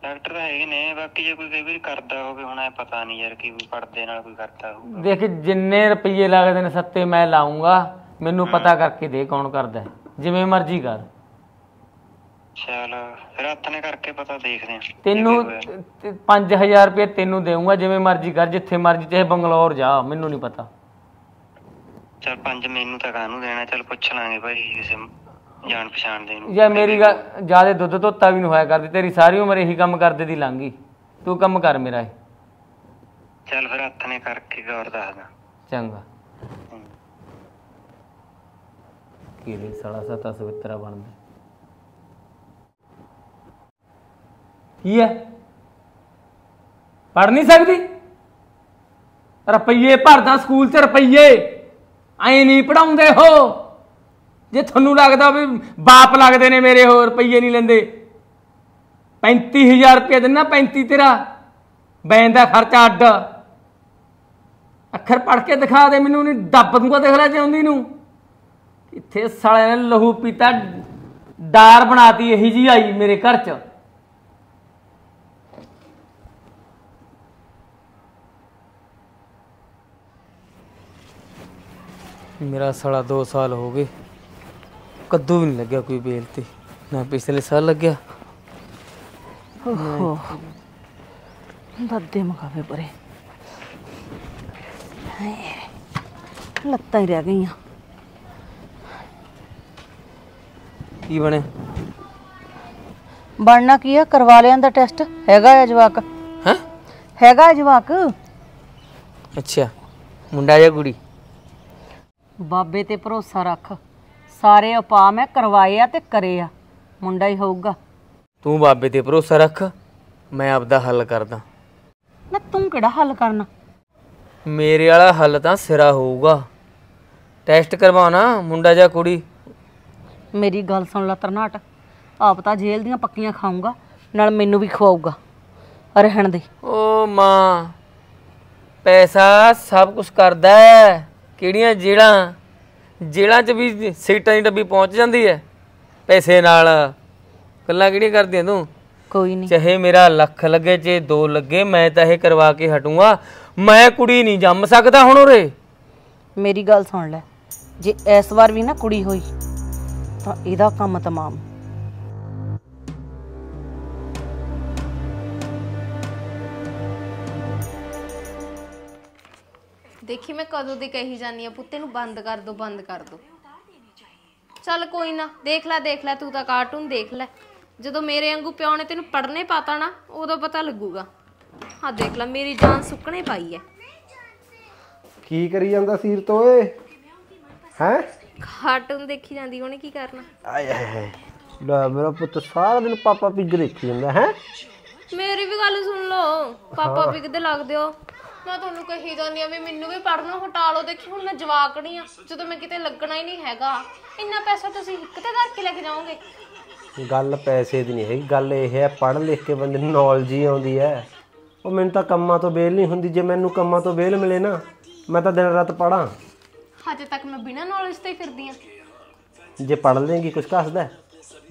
ਡਾਕਟਰ ਹੈਗੇ ਨੇ ਬਾਕੀ ਜੇ ਕੋਈ ਕਈ ਵਾਰੀ ਕਰਦਾ ਹੋਵੇ ਹੁਣ ਇਹ ਪਤਾ ਨਹੀਂ ਯਾਰ ਕੀ ਕੋਈ ਪੜਦੇ ਨਾਲ ਕੋਈ ਕਰਦਾ ਹੋਊਗਾ। ਦੇਖ ਜਿੰਨੇ ਰੁਪਏ ਲੱਗਦੇ ਨੇ ਸੱਤੇ ਮੈਂ ਲਾਉਂਗਾ ਮੈਨੂੰ ਪਤਾ ਕਰਕੇ ਦੇ ਕੌਣ ਕਰਦਾ ਹੈ। ਜਿਵੇਂ ਮਰਜ਼ੀ ਕਰ। ਚਲ ਫਿਰ ਹੱਥ ਨੇ ਕਰਕੇ ਪਤਾ ਦੇਖਦੇ ਆ ਤੈਨੂੰ 5000 ਰੁਪਏ ਤੈਨੂੰ ਦੇਊਂਗਾ ਜਿਵੇਂ ਮਰਜ਼ੀ ਕਰ ਜਿੱਥੇ ਮਰਜ਼ੀ ਚਾਹੇ ਬੰਗਲੌਰ ਜਾ ਮੈਨੂੰ ਨਹੀਂ ਪਤਾ। ਚਲ ਪੰਜ ਮੈਨੂੰ ਤਾਂ ਕਾਹਨੂੰ ਦੇਣਾ ਚਲ ਪੁੱਛ ਲਾਂਗੇ ਭਾਈ ਕਿਸੇ ਜਾਣ ਪਛਾਣ ਦੇ ਨੂੰ। ਯਾਰ ਮੇਰੀ ਗੱਲ ਜਿਆਦੇ ਦੁੱਧ ਧੋਤਾ ਵੀ ਨਹੀਂ ਹੋਇਆ ਕਰਦੀ ਤੇਰੀ ਸਾਰੀ ਉਮਰ ਇਹੀ ਕੰਮ ਕਰਦੇ ਦੀ ਲੰਘੀ ਤੂੰ ਕੰਮ ਕਰ ਮੇਰਾ ਇਹ। ਚਲ ਫਿਰ ਹੱਥ ਨੇ ਕਰਕੇ ਗੌਰ ਦੱਸਦਾ। ਚੰਗਾ। ਕੀਲੇ ਸਾਲਾ ਸਤਾ ਸਵਿੱਤਰਾ ਬਣਦਾ। ਕੀ ਹੈ ਪੜ ਨਹੀਂ ਸਕਦੀ? ਰੁਪਈਏ ਭਰਦਾ ਸਕੂਲ 'ਚ ਰੁਪਈਏ। ਐ ਨਹੀਂ ਪੜਾਉਂਦੇ ਹੋ। ਜੇ ਤੁਹਾਨੂੰ ਲੱਗਦਾ ਵੀ ਬਾਪ ਲੱਗਦੇ ਨੇ ਮੇਰੇ ਹੋਰ, ਰੁਪਈਏ ਨਹੀਂ ਲੈਂਦੇ। 35000 ਰੁਪਏ ਦਿਨਾ 35 ਤੇਰਾ। ਬੈਨ ਦਾ ਖਰਚਾ ਅੱਡ। ਅੱਖਰ ਪੜ ਕੇ ਦਿਖਾ ਦੇ ਮੈਨੂੰ, ਨਹੀਂ ਦੱਬ ਦੂੰਗਾ ਦੇਖ ਲੈ ਚਾਹੁੰਦੀ ਨੂੰ। ਇੱਥੇ ਸਾਲਿਆਂ ਨੇ ਲਹੂ ਪੀਤਾ, ਡਾਰ ਬਣਾਤੀ, ਇਹੀ ਜੀ ਆਈ ਮੇਰੇ ਘਰ ਚ। ਮੇਰਾ ਸਾਲਾ 2 ਸਾਲ ਹੋ ਗਏ। ਕੱਦੂ ਵੀ ਨਹੀਂ ਲੱਗਿਆ ਕੋਈ ਬੇਲ ਤੇ। ਨਾ ਪਿਛਲੇ ਸਾਲ ਲੱਗਿਆ। ਓਹੋ। ਦੱਦੇ ਮਗਾਵੇ ਪਰੇ। ਹਾਏ ਲੱਤਾਂ ਹੀ ਰਹਿ ਗਈਆਂ। ਕੀ ਬਣਿਆ ਬਣਨਾ ਕੀ ਆ? ਕਰਵਾ ਲਿਆਂ ਦਾ ਟੈਸਟ। ਹੈਗਾ ਆ ਜਵਾਕ? ਹੈ? ਹੈਗਾ ਆ ਜਵਾਕ? ਅੱਛਾ। ਮੁੰਡਾ ਜਾਂ ਕੁੜੀ? ਬਾਬੇ ਤੇ ਭਰੋਸਾ ਰੱਖ। ਸਾਰੇ ਉਪਾਅ ਮੈਂ ਕਰਵਾਏ ਆ ਤੇ ਕਰੇ ਆ। ਮੁੰਡਾ ਹੀ ਹੋਊਗਾ। ਤੂੰ ਬਾਬੇ ਤੇ ਭਰੋਸਾ ਰੱਖ ਮੈਂ ਆਪਦਾ ਹੱਲ ਕਰਦਾ। ਨਾ ਤੂੰ ਕਿਹੜਾ ਹੱਲ ਕਰਨਾ? ਮੇਰੇ ਵਾਲਾ ਹੱਲ ਤਾਂ ਸਿਰਾ ਹੋਊਗਾ। ਟੈਸਟ ਕਰਵਾਉਣਾ ਮੁੰਡਾ ਜਾਂ ਕੁੜੀ? ਮੇਰੀ ਗੱਲ ਸੁਣ ਲੈ ਤਰਨਾਟ। ਆਪ ਤਾਂ ਜੇਲ੍ਹ ਦੀਆਂ ਪੱਕੀਆਂ ਖਾਊਂਗਾ ਨਾਲ ਮੈਨੂੰ ਵੀ ਖਵਾਊਗਾ। ਰਹਿਣ ਦੇ। ਓ ਮਾਂ ਪੈਸਾ ਸਭ ਕੁਝ ਕਰਦਾ ਹੈ। ਕਿਹੜੀਆਂ ਜੇਲਾਂ ਜੇਲਾਂ 'ਚ ਵੀ ਸੀਟਾਂ ਦੀ ਡੱਬੀ ਪਹੁੰਚ ਜਾਂਦੀ ਹੈ ਪੈਸੇ ਨਾਲ। ਗੱਲਾਂ ਕਿਹੜੀਆਂ ਕਰਦੀਆਂ ਤੂੰ? ਕੋਈ ਨਹੀਂ। ਚਾਹੇ ਮੇਰਾ ਲੱਖ ਲੱਗੇ ਚਾਹੇ 2 ਲੱਗੇ ਮੈਂ ਤਾਂ ਇਹ ਕਰਵਾ ਕੇ ਹਟੂੰਗਾ। ਮੈਂ ਕੁੜੀ ਨਹੀਂ ਜੰਮ ਸਕਦਾ ਹੁਣ ਉਰੇ। ਮੇਰੀ ਗੱਲ ਸੁਣ ਲੈ। ਜੇ ਇਸ ਵਾਰ ਵੀ ਨਾ ਕੁੜੀ ਹੋਈ ਤਾਂ ਇਹਦਾ ਕੰਮ ਤਮਾਮ। ਦੇਖੀ ਮੈਂ ਕਦੋਂ ਦੀ ਕਹੀ ਜਾਨੀ ਆ ਪੁੱਤੇ ਨੂੰ ਬੰਦ ਕਰ ਦੋ ਬੰਦ ਕਰ ਦੋ। ਚੱਲ ਕੋਈ ਨਾ ਦੇਖ ਲੈ ਦੇਖ ਲੈ ਤੂੰ ਤਾਂ ਕਾਰਟੂਨ ਦੇਖ ਲੈ। ਜਦੋਂ ਮੇਰੇ ਵਾਂਗੂ ਪਿਓ ਨੇ ਤੈਨੂੰ ਪੜਨੇ ਪਾਤਾ ਨਾ ਉਦੋਂ ਪਤਾ ਲੱਗੂਗਾ। ਹਾਂ ਦੇਖ ਲੈ ਮੇਰੀ ਜਾਨ ਸੁੱਕਣੇ ਪਾਈ ਐ। ਕੀ ਕਰੀ ਜਾਂਦਾ ਸੀਰ ਤੋਂ ਓਏ? ਹੈ? ਕਾਰਟੂਨ ਦੇਖੀ ਜਾਂਦੀ ਉਹਨੇ ਕੀ ਕਰਨਾ? ਆਏ ਹਾਏ ਲੈ ਮੇਰਾ ਪੁੱਤ ਸਾਰਾ ਦਿਨ ਪਾਪਾ ਪਿੱਗ ਦੇਖੀ ਜਾਂਦਾ ਹੈ? ਮੇਰੀ ਵੀ ਗੱਲ ਸੁਣ ਲਓ ਪਾਪਾ ਵੀ ਕਿਤੇ ਲੱਗਦੇ ਹੋ। ਮੈਂ ਤੁਹਾਨੂੰ ਕਹੀ ਜਾਂਦੀ ਆ ਵੀ ਮੈਨੂੰ ਵੀ ਪੜਨੋਂ ਹਟਾ ਲਓ। ਦੇਖੀ ਹੁਣ ਮੈਂ ਜਵਾਕੜੀ ਆ ਜਦੋਂ ਮੈਂ ਕਿਤੇ ਲੱਗਣਾ ਹੀ ਨਹੀਂ ਹੈਗਾ। ਇੰਨਾ ਪੈਸਾ ਤੁਸੀਂ ਹਿੱਕ ਤੇ ਧਰ ਕੇ ਲੈ ਕੇ ਜਾਓਗੇ? ਗੱਲ ਪੈਸੇ ਦੀ ਨਹੀਂ ਹੈਗੀ ਗੱਲ ਇਹ ਹੈ ਪੜ੍ਹ ਲਿਖ ਕੇ ਬੰਦੇ ਨੂੰ ਨੌਲੇਜ ਹੀ ਆਉਂਦੀ ਹੈ। ਉਹ ਮੈਨੂੰ ਤਾਂ ਕੰਮਾਂ ਤੋਂ ਵੇਲ ਨਹੀਂ ਹੁੰਦੀ ਜੇ ਮੈਨੂੰ ਕੰਮਾਂ ਤੋਂ ਵੇਲ ਮਿਲੇ ਨਾ ਮੈਂ ਤਾਂ ਦਿਨ ਰਾਤ ਪੜਾਂ ਹਜੇ ਤੱਕ ਮੈਂ ਬਿਨਾਂ ਨੌਲੇਜ ਤੇ ਹੀ ਫਿਰਦੀ ਆ। ਜੇ ਪੜ੍ਹ ਲੇਂਗੀ ਕੁਝ ਕੱਸਦਾ?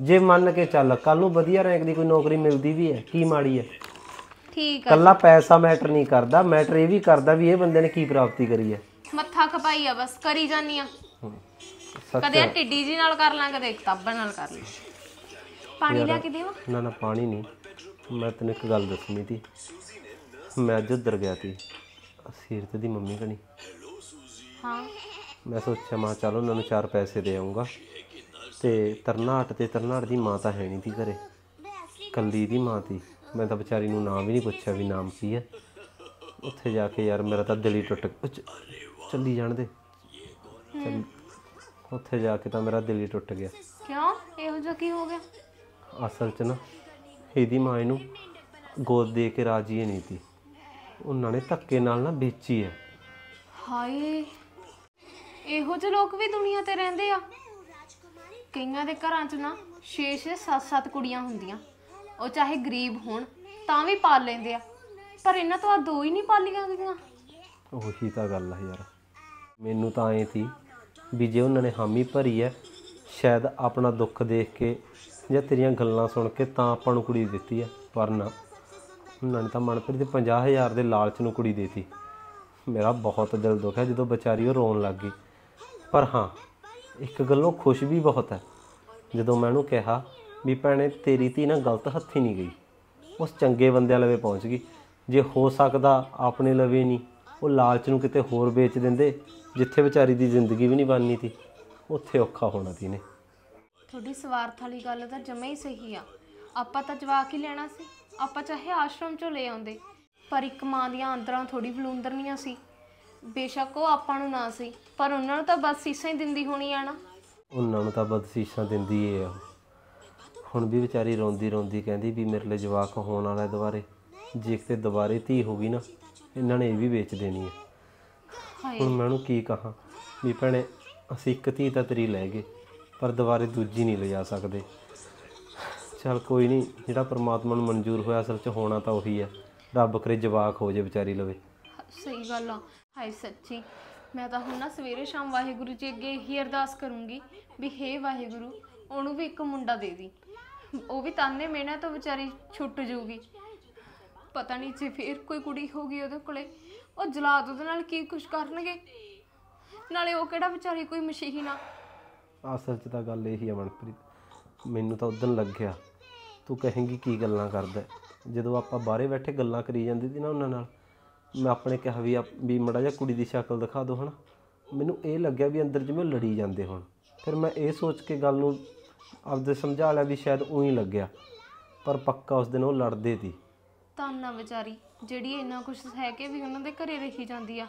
ਜੇ ਮੰਨ ਕੇ ਚੱਲ ਕੱਲ ਨੂੰ ਵਧੀਆ ਰੈਂਕ ਦੀ ਕੋਈ ਨੌਕਰੀ ਮਿਲਦੀ ਵੀ ਹੈ ਕੀ ਮਾੜੀ ਹੈ? ਠੀਕ ਆ ਕੱਲਾ ਪੈਸਾ ਮੈਟਰ ਨਹੀਂ ਕਰਦਾ ਮੈਟਰ ਇਹ ਵੀ ਕਰਦਾ ਵੀ ਇਹ ਬੰਦੇ ਨੇ ਕੀ ਪ੍ਰਾਪਤੀ ਕਰੀ ਹੈ। ਮੱਥਾ ਖਪਾਈ ਆ ਬਸ ਕਰੀ ਜਾਨੀ ਆ। ਸੱਚ ਕਦੇ ਆ ਟਿੱਡੀ ਜੀ ਨਾਲ ਕਰ ਲਾਂ ਕਦੇ ਕਿਤਾਬਾਂ ਨਾਲ ਕਰ ਲਾਂ ਪਾਣੀ ਲਿਆ ਕੇ ਦੇਵਾਂ ਨਾ ਨਾ ਪਾਣੀ ਨਹੀਂ। ਮੈਂ ਤੈਨੂੰ ਇੱਕ ਗੱਲ ਦੱਸਣੀ ਸੀ। ਮੈਂ ਅੱਜ ਉੱਧਰ ਗਿਆ ਸੀ। ਸੀਰਤ ਦੀ ਮੰਮੀ ਕਣੀ। ਹਾਂ। ਮੈਂ ਸੋਚਿਆ ਮਾਂ ਚਲ ਉਹਨਾਂ ਨੂੰ ਚਾਰ ਪੈਸੇ ਦੇ ਆਉਂਗਾ ਤੇ ਤਰਨਾਟ ਤੇ ਤਰਨਾਟ ਦੀ ਮਾਂ ਤਾਂ ਹੈ ਨਹੀਂ ਸੀ ਘਰੇ। ਕੱਲੀ ਦੀ ਮਾਂ ਤੀ ਮੈਂ ਤਾਂ ਵਿਚਾਰੀ ਨੂੰ ਨਾਮ ਵੀ ਨਹੀਂ ਪੁੱਛਿਆ ਵੀ ਨਾਮ ਕੀ ਹੈ। ਉੱਥੇ ਜਾ ਕੇ ਯਾਰ ਮੇਰਾ ਤਾਂ ਦਿਲ ਹੀ ਟੁੱਟ ਚੱਲੀ ਜਾਣ ਦੇ। ਚੱਲ ਉੱਥੇ ਜਾ ਕੇ ਤਾਂ ਮੇਰਾ ਦਿਲ ਹੀ ਟੁੱਟ ਗਿਆ। ਕਿਉਂ? ਇਹੋ ਜਿਹਾ ਕੀ ਹੋ ਗਿਆ? ਅਸਲ 'ਚ ਨਾ ਇਹਦੀ ਮਾਂ ਇਹਨੂੰ ਗੋਦ ਦੇ ਕੇ ਰਾਜੀ ਹੀ ਨਹੀਂ ਸੀ। ਉਹਨਾਂ ਨੇ ਧੱਕੇ ਨਾਲ ਨਾ ਵੇਚੀ ਹੈ। ਹਾਏ ਇਹੋ ਜਿਹੇ ਲੋਕ ਵੀ ਦੁਨੀਆ ਤੇ ਰਹਿੰਦੇ ਆ। ਕਈਆਂ ਦੇ ਘਰਾਂ 'ਚ ਨਾ 6-6 7-7 ਕੁੜੀਆਂ ਹੁੰਦੀਆਂ। ਉਹ ਚਾਹੇ ਗਰੀਬ ਹੋਣ, ਤਾਂ ਵੀ ਪਾਲ ਲੈਂਦੇ ਆ। ਪਰ ਇਹਨਾਂ ਤੋਂ ਆ ਦੋ ਹੀ ਨਹੀਂ ਪਾਲੀਆਂ ਗਈਆਂ। ਉਹੀ ਤਾਂ ਗੱਲ ਆ ਯਾਰ। ਮੈਨੂੰ ਤਾਂ ਐਂ ਸੀ ਵੀ ਜੇ ਉਹਨਾਂ ਨੇ ਹਾਮੀ ਭਰੀ ਹੈ ਸ਼ਾਇਦ ਆਪਣਾ ਦੁੱਖ ਦੇਖ ਕੇ ਜਾਂ ਤੇਰੀਆਂ ਗੱਲਾਂ ਸੁਣ ਕੇ ਤਾਂ ਆਪਾਂ ਨੂੰ ਕੁੜੀ ਦਿੱਤੀ ਹੈ ਪਰ ਨਾ। ਉਹਨਾਂ ਨੇ ਤਾਂ ਮਨਪ੍ਰੀਤ ਦੇ 50000 ਦੇ ਲਾਲਚ ਨੂੰ ਕੁੜੀ ਦੇਤੀ। ਮੇਰਾ ਬਹੁਤ ਦਿਲ ਦੁਖਿਆ ਜਦੋਂ ਵਿਚਾਰੀ ਉਹ ਰੋਣ ਲੱਗ ਗਈ। ਪਰ ਹਾਂ, ਇੱਕ ਗੱਲੋਂ ਖੁਸ਼ ਵੀ ਬਹੁਤ ਹੈ ਜਦੋਂ ਮੈਂ ਉਹਨੂੰ ਕਿਹਾ ਵੀ ਭੈਣੇ ਤੇਰੀ ਧੀ ਨਾ ਗਲਤ ਹੱਥੀ ਨਹੀਂ ਗਈ। ਉਸ ਚੰਗੇ ਬੰਦਿਆਂ ਲਵੇ ਪਹੁੰਚ ਗਈ। ਜੇ ਹੋ ਸਕਦਾ ਆਪਣੇ ਲਵੇ ਨਹੀਂ ਉਹ ਲਾਲਚ ਨੂੰ ਕਿਤੇ ਹੋਰ ਵੇਚ ਦਿੰਦੇ ਜਿੱਥੇ ਵਿਚਾਰੀ ਦੀ ਜ਼ਿੰਦਗੀ ਵੀ ਨਹੀਂ ਬਣਨੀ ਸੀ ਉੱਥੇ ਔਖਾ ਹੋਣਾ ਸੀ ਨੇ ਤੁਹਾਡੀ ਸਵਾਰਥ ਵਾਲੀ ਗੱਲ ਤਾਂ ਜਮਾ ਹੀ ਸਹੀ ਆ। ਆਪਾਂ ਤਾਂ ਜਵਾਕ ਹੀ ਲੈਣਾ ਸੀ। ਆਪਾਂ ਚਾਹੇ ਆਸ਼ਰਮ ਚੋਂ ਲੈ ਆਉਂਦੇ ਪਰ ਇੱਕ ਮਾਂ ਦੀਆਂ ਅੰਦਰਾਂ ਥੋੜੀ ਬਲੂੰਦਰਨੀਆਂ ਸੀ। ਬੇਸ਼ੱਕ ਉਹ ਆਪਾਂ ਨੂੰ ਨਾ ਸੀ ਪਰ ਉਹਨਾਂ ਨੂੰ ਤਾਂ ਬਸ ਸੀਸਾਂ ਹੀ ਦਿੰਦੀ ਹੋਣੀ ਆ ਨਾ। ਉਹਨਾਂ ਨੂੰ ਤਾਂ ਬਦਸੀਸ਼ਾਂ ਦਿੰਦੀ ਏ ਉਹ ਹੁਣ ਵੀ ਵਿਚਾਰੀ ਰੋਂਦੀ ਰੋਂਦੀ ਕਹਿੰਦੀ ਵੀ ਮੇਰੇ ਲਈ ਜਵਾਕ ਹੋਣ ਵਾਲਾ ਦੁਬਾਰੇ। ਜੇ ਕਿਤੇ ਦੁਬਾਰੇ ਧੀ ਹੋ ਗਈ ਨਾ ਇਹਨਾਂ ਨੇ ਇਹ ਵੀ ਵੇਚ ਦੇਣੀ ਹੈ। ਹਾਏ। ਹੁਣ ਮੈਂ ਉਹਨੂੰ ਕੀ ਕਹਾਂ ਵੀ ਭੈਣੇ ਅਸੀਂ ਇੱਕ ਧੀ ਤਾਂ ਤੇਰੀ ਲੈ ਗਏ ਪਰ ਦੁਬਾਰੇ ਦੂਜੀ ਨਹੀਂ ਲਿਜਾ ਸਕਦੇ। ਚਲ ਕੋਈ ਨਹੀਂ ਜਿਹੜਾ ਪ੍ਰਮਾਤਮਾ ਨੂੰ ਮਨਜ਼ੂਰ ਹੋਇਆ ਅਸਲ 'ਚ ਹੋਣਾ ਤਾਂ ਉਹੀ ਹੈ। ਰੱਬ ਕਰੇ ਜਵਾਕ ਹੋ ਜੇ ਵਿਚਾਰੀ ਲਵੇ। ਸਹੀ ਗੱਲ ਆ। ਹਾਏ ਸੱਚੀ ਮੈਂ ਤਾਂ ਹੁਣ ਨਾ ਸਵੇਰੇ ਸ਼ਾਮ ਵਾਹਿਗੁਰੂ ਜੀ ਅੱਗੇ ਇਹੀ ਅਰਦਾਸ ਕਰੂੰਗੀ ਵੀ ਹੇ ਵਾਹਿਗੁਰੂ ਉਹਨੂੰ ਵੀ ਇੱਕ ਮੁੰਡਾ ਦੇ ਦੀ। ਉਹ ਵੀ ਤਾਨੇ ਮੇਣਾ ਤੋਂ ਵਿਚਾਰੀ ਛੁੱਟ ਜੂਗੀ ਪਤਾ ਨਹੀਂ ਜੇ ਫੇਰ ਕੋਈ ਕੁੜੀ ਹੋਗੀ ਉਹਦੇ ਕੋਲੇ, ਉਹ ਜਲਾਦ ਉਹਦੇ ਨਾਲ ਕੀ ਕੁਛ ਕਰਨਗੇ। ਨਾਲੇ ਉਹ ਕਿਹੜਾ ਵਿਚਾਰੀ ਕੋਈ ਮਸ਼ੀਨ ਆ। ਅਸਲ 'ਚ ਤਾਂ ਗੱਲ ਇਹੀ ਆ ਮਨਪ੍ਰੀਤ, ਮੈਨੂੰ ਤਾਂ ਉਦੋਂ ਲੱਗਿਆ, ਤੂੰ ਕਹੇਂਗੀ ਕੀ ਗੱਲਾਂ ਕਰਦਾ ਜਦੋਂ ਆਪਾਂ ਬਾਹਰੇ ਬੈਠੇ ਗੱਲਾਂ ਕਰੀ ਜਾਂਦੀ ਸੀ ਨਾ ਉਹਨਾਂ ਨਾਲ, ਮੈਂ ਆਪਣੇ ਕਿਹਾ ਵੀ ਆਪ- ਵੀ ਮੜਾ ਜਿਹਾ ਕੁੜੀ ਦੀ ਸ਼ਕਲ ਦਿਖਾ ਦਿਓ ਹਨਾ। ਮੈਨੂੰ ਇਹ ਲੱਗਿਆ ਵੀ ਅੰਦਰ ਜਿਵੇਂ ਲੜੀ ਜਾਂਦੇ ਹੁਣ। ਫਿਰ ਮੈਂ ਇਹ ਸੋਚ ਕੇ ਗੱਲ ਨੂੰ ਆਪਦੇ ਸਮਝਾ ਲਿਆ ਵੀ ਸ਼ਾਇਦ ਉਹੀ ਲੱਗਿਆ ਪਰ ਪੱਕਾ ਉਸ ਦਿਨ ਉਹ ਲੜਦੇ ਸੀ। ਤਾਨਾ ਵਿਚਾਰੀ ਜਿਹੜੀ ਇੰਨਾ ਕੁਛ ਹੈ ਕਿ ਵੀ ਉਹਨਾਂ ਦੇ ਘਰੇ ਰਹੀ ਜਾਂਦੀ ਆ।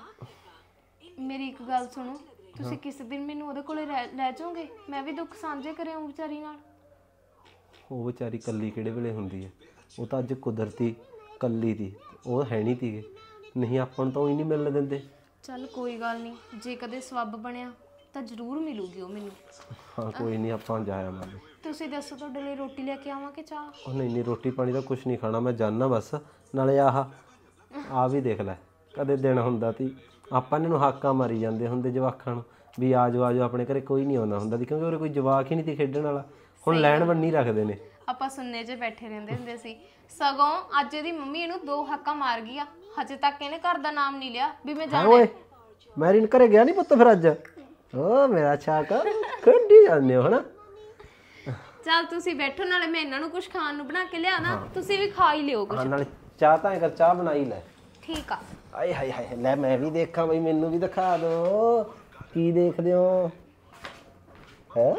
ਮੇਰੀ ਇੱਕ ਗੱਲ ਸੁਣੋ ਤੁਸੀਂ ਕਿਸੇ ਦਿਨ ਮੈਨੂੰ ਉਹਦੇ ਕੋਲੇ ਰਹਿ- ਲੈ ਜਾਓਗੇ? ਮੈਂ ਵੀ ਦੁੱਖ ਸਾਂਝੇ ਕਰਿਆ ਵਿਚਾਰੀ ਨਾਲ। ਉਹ ਵਿਚਾਰੀ ਕੱਲੀ ਕਿਹੜੇ ਵੇਲੇ ਹੁੰਦੀ ਹੈ ਉਹ ਤਾਂ ਅੱਜ ਕੁਦਰਤੀ ਕੱਲੀ ਦੀ ਉਹ ਹੈ ਨਹੀਂ ਤੀਗੇ। ਨਹੀਂ ਆਪਾਂ ਨੂੰ ਤਾਂ ਉਹੀ ਨਹੀਂ ਮਿਲਣ ਦਿੰਦੇ। ਚੱਲ ਕੋਈ ਗੱਲ ਨਹੀਂ ਜੇ ਕਦੇ ਸਵੱਬ ਬਣਿਆ ਤਾਂ ਜ਼ਰੂਰ ਮਿਲੂਗੀ ਉਹ ਮੈਨੂੰ। ਹਾਂ ਕੋਈ ਨਹੀਂ ਆਪਾਂ ਜਾ ਆਵਾਂਗੇ। ਤੁਸੀਂ ਦੱਸੋ ਤੁਹਾਡੇ ਲਈ ਰੋਟੀ ਲੈ ਕੇ ਆਵਾਂ ਕਿ ਚਾਹ? ਉਹ ਨਹੀਂ ਨਹੀਂ ਰੋਟੀ ਪਾਣੀ ਦਾ ਕੁਝ ਨਹੀਂ ਖਾਣਾ ਮੈਂ ਜਾਣਾ ਬਸ। ਨਾਲੇ ਆਹ ਆ ਵੀ ਦੇਖ ਲੈ ਕਦੇ ਦਿਨ ਹੁੰਦਾ ਤੀ। ਆਪਾਂ ਇਹਨਾਂ ਨੂੰ ਹਾਕਾਂ ਮਾਰੀ ਜਾਂਦੇ ਹੁੰਦੇ ਜਵਾਕਾਂ ਨੂੰ ਵੀ ਆ ਜਾਓ ਆ ਜਾਓ ਆਪਣੇ ਘਰੇ ਕੋਈ ਨਹੀਂ ਆਉਂਦਾ ਹੁੰਦਾ ਸੀ ਕਿਉਂਕਿ ਉਰੇ ਕੋਈ ਜਵਾਕ ਹੀ ਨਹੀਂ ਤੀ ਖੇਡਣ ਵਾਲਾ। ਹੁਣ ਲੈਣ ਬੰਨੀ ਰੱਖਦੇ ਨੇ। ਆਪਾਂ ਸੁਣਨੇ 'ਚ ਬੈਠੇ ਰਹਿੰਦੇ ਹੁੰਦੇ ਸੀ। ਸਗੋਂ ਅੱਜ ਇਹਦੀ ਮੰਮੀ ਇਹਨੂੰ ਦੋ ਹੱਕਾਂ ਮਾਰ ਗਈ ਆ। ਹਜੇ ਤੱਕ ਇਹਨੇ ਘਰ ਦਾ ਨਾਮ ਨਹੀਂ ਲਿਆ ਵੀ ਮੈਂ ਜਾਣਾ। ਓਏ ਮੈਰਿਨ ਘਰੇ ਗਿਆ ਨਹੀਂ ਪੁੱਤ ਫਿਰ ਅੱਜ? ਓ ਮੇਰਾ ਛਾਕਾ। ਖੰਡੀ ਜਾਂਦੇ ਹੋ ਹਨਾ? ਚੱਲ ਤੁਸੀਂ ਬੈਠੋ ਨਾਲੇ ਮੈਂ ਇਹਨਾਂ ਨੂੰ ਕੁਝ ਖਾਣ ਨੂੰ ਬਣਾ ਕੇ ਲਿਆਣਾ ਤੁਸੀਂ ਵੀ ਖਾ ਹੀ ਲਿਓ ਕੁਝ ਹਾਂ ਨਾਲੇ ਚਾਹ ਤਾਂ ਕਰ ਚਾਹ ਬਣਾਈ ਲੈ। ਠੀਕ ਆ। ਆਏ ਹਾਏ ਹਾਏ ਲੈ ਮੈਂ ਵੀ ਦੇਖਾਂ ਬਈ ਮੈਨੂੰ ਵੀ ਦਿਖਾ ਦਿਓ ਕੀ ਦੇਖਦੇ ਹੋ? ਹੈ?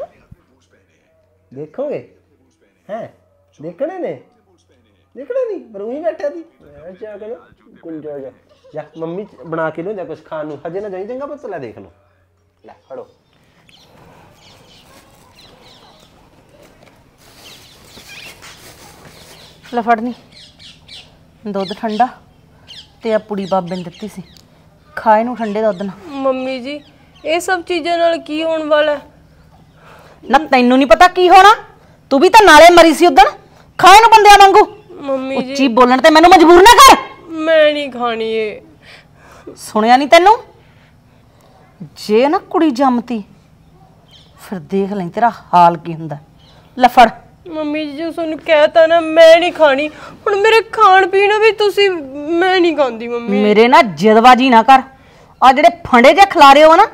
ਦੇਖੋਗੇ? ਹੈ? ਦੇਖਣੇ ਨੇ? ਦੇਖਣੇ ਨਹੀਂ ਪਰ ਉਹੀ ਬੈਠਾ ਸੀ। ਮੈਂ ਜਾ ਕੇ ਨਾ ਗੁੰਜਾ ਜਾ ਜਾ ਮੰਮੀ ਬਣਾ ਕੇ ਲਿਆ ਕੁਝ ਖਾਣ ਨੂੰ। ਹਜੇ ਨਾ ਜਾਈ ਚੰਗਾ ਪੁੱਤ ਲੈ ਦੇਖ ਲਓ। ਲੈ ਫੜੋ ਲੈ ਫੜਨੀ ਦੁੱਧ ਠੰਡਾ ਤੇ ਆ ਪੁੜੀ ਬਾਬੇ ਨੇ ਦਿੱਤੀ ਸੀ। ਖਾਏ ਨੂੰ ਠੰਡੇ ਦੁੱਧ ਨਾਲ। ਮੰਮੀ ਜੀ ਇਹ ਸਭ ਚੀਜ਼ਾਂ ਨਾਲ ਕੀ ਹੋਣ ਵਾਲਾ? ਹੈ? ਨਾ ਤੈਨੂੰ ਨਹੀਂ ਪਤਾ ਕੀ ਹੋਣਾ? ਤੂੰ ਵੀ ਤਾਂ ਨਾਲੇ ਮਰੀ ਸੀ ਉਦੋਂ ਖਾਏ ਨੂੰ ਬੰਦਿਆਂ ਵਾਂਗੂ। ਮੰਮੀ ਜੀ। ਉੱਚੀ ਬੋਲਣ ਤੇ ਮੈਨੂੰ ਮਜਬੂਰ ਨਾ ਕਰ। ਮੈਂ ਨਹੀਂ ਖਾਣੀ ਇਹ। ਸੁਣਿਆ ਨਹੀਂ ਤੈਨੂੰ? ਜੇ ਨਾ ਕੁੜੀ ਜੰਮਤੀ ਫਿਰ ਦੇਖ ਲੈ ਤੇਰਾ ਹਾਲ ਕੀ ਹੁੰਦਾ। ਲੈ ਫੜ। ਮੰਮੀ ਜੀ ਜੋ ਤੁਹਾਨੂੰ ਕਹਿਤਾ ਨਾ ਮੈਂ ਨਹੀਂ ਖਾਣੀ। ਹੁਣ ਮੇਰੇ ਖਾਣ ਪੀਣ ਵੀ ਤੁਸੀਂ ਮੈਂ ਨਹੀਂ ਖਾਂਦੀ ਮੰਮੀ। ਮੇਰੇ ਨਾਲ ਜਦਬਾਜੀ ਨਾ ਕਰ। ਆ ਜਿਹੜੇ ਫੰਡੇ ਜੇ ਖਿਲਾਰੇ ਹੋ ਨਾ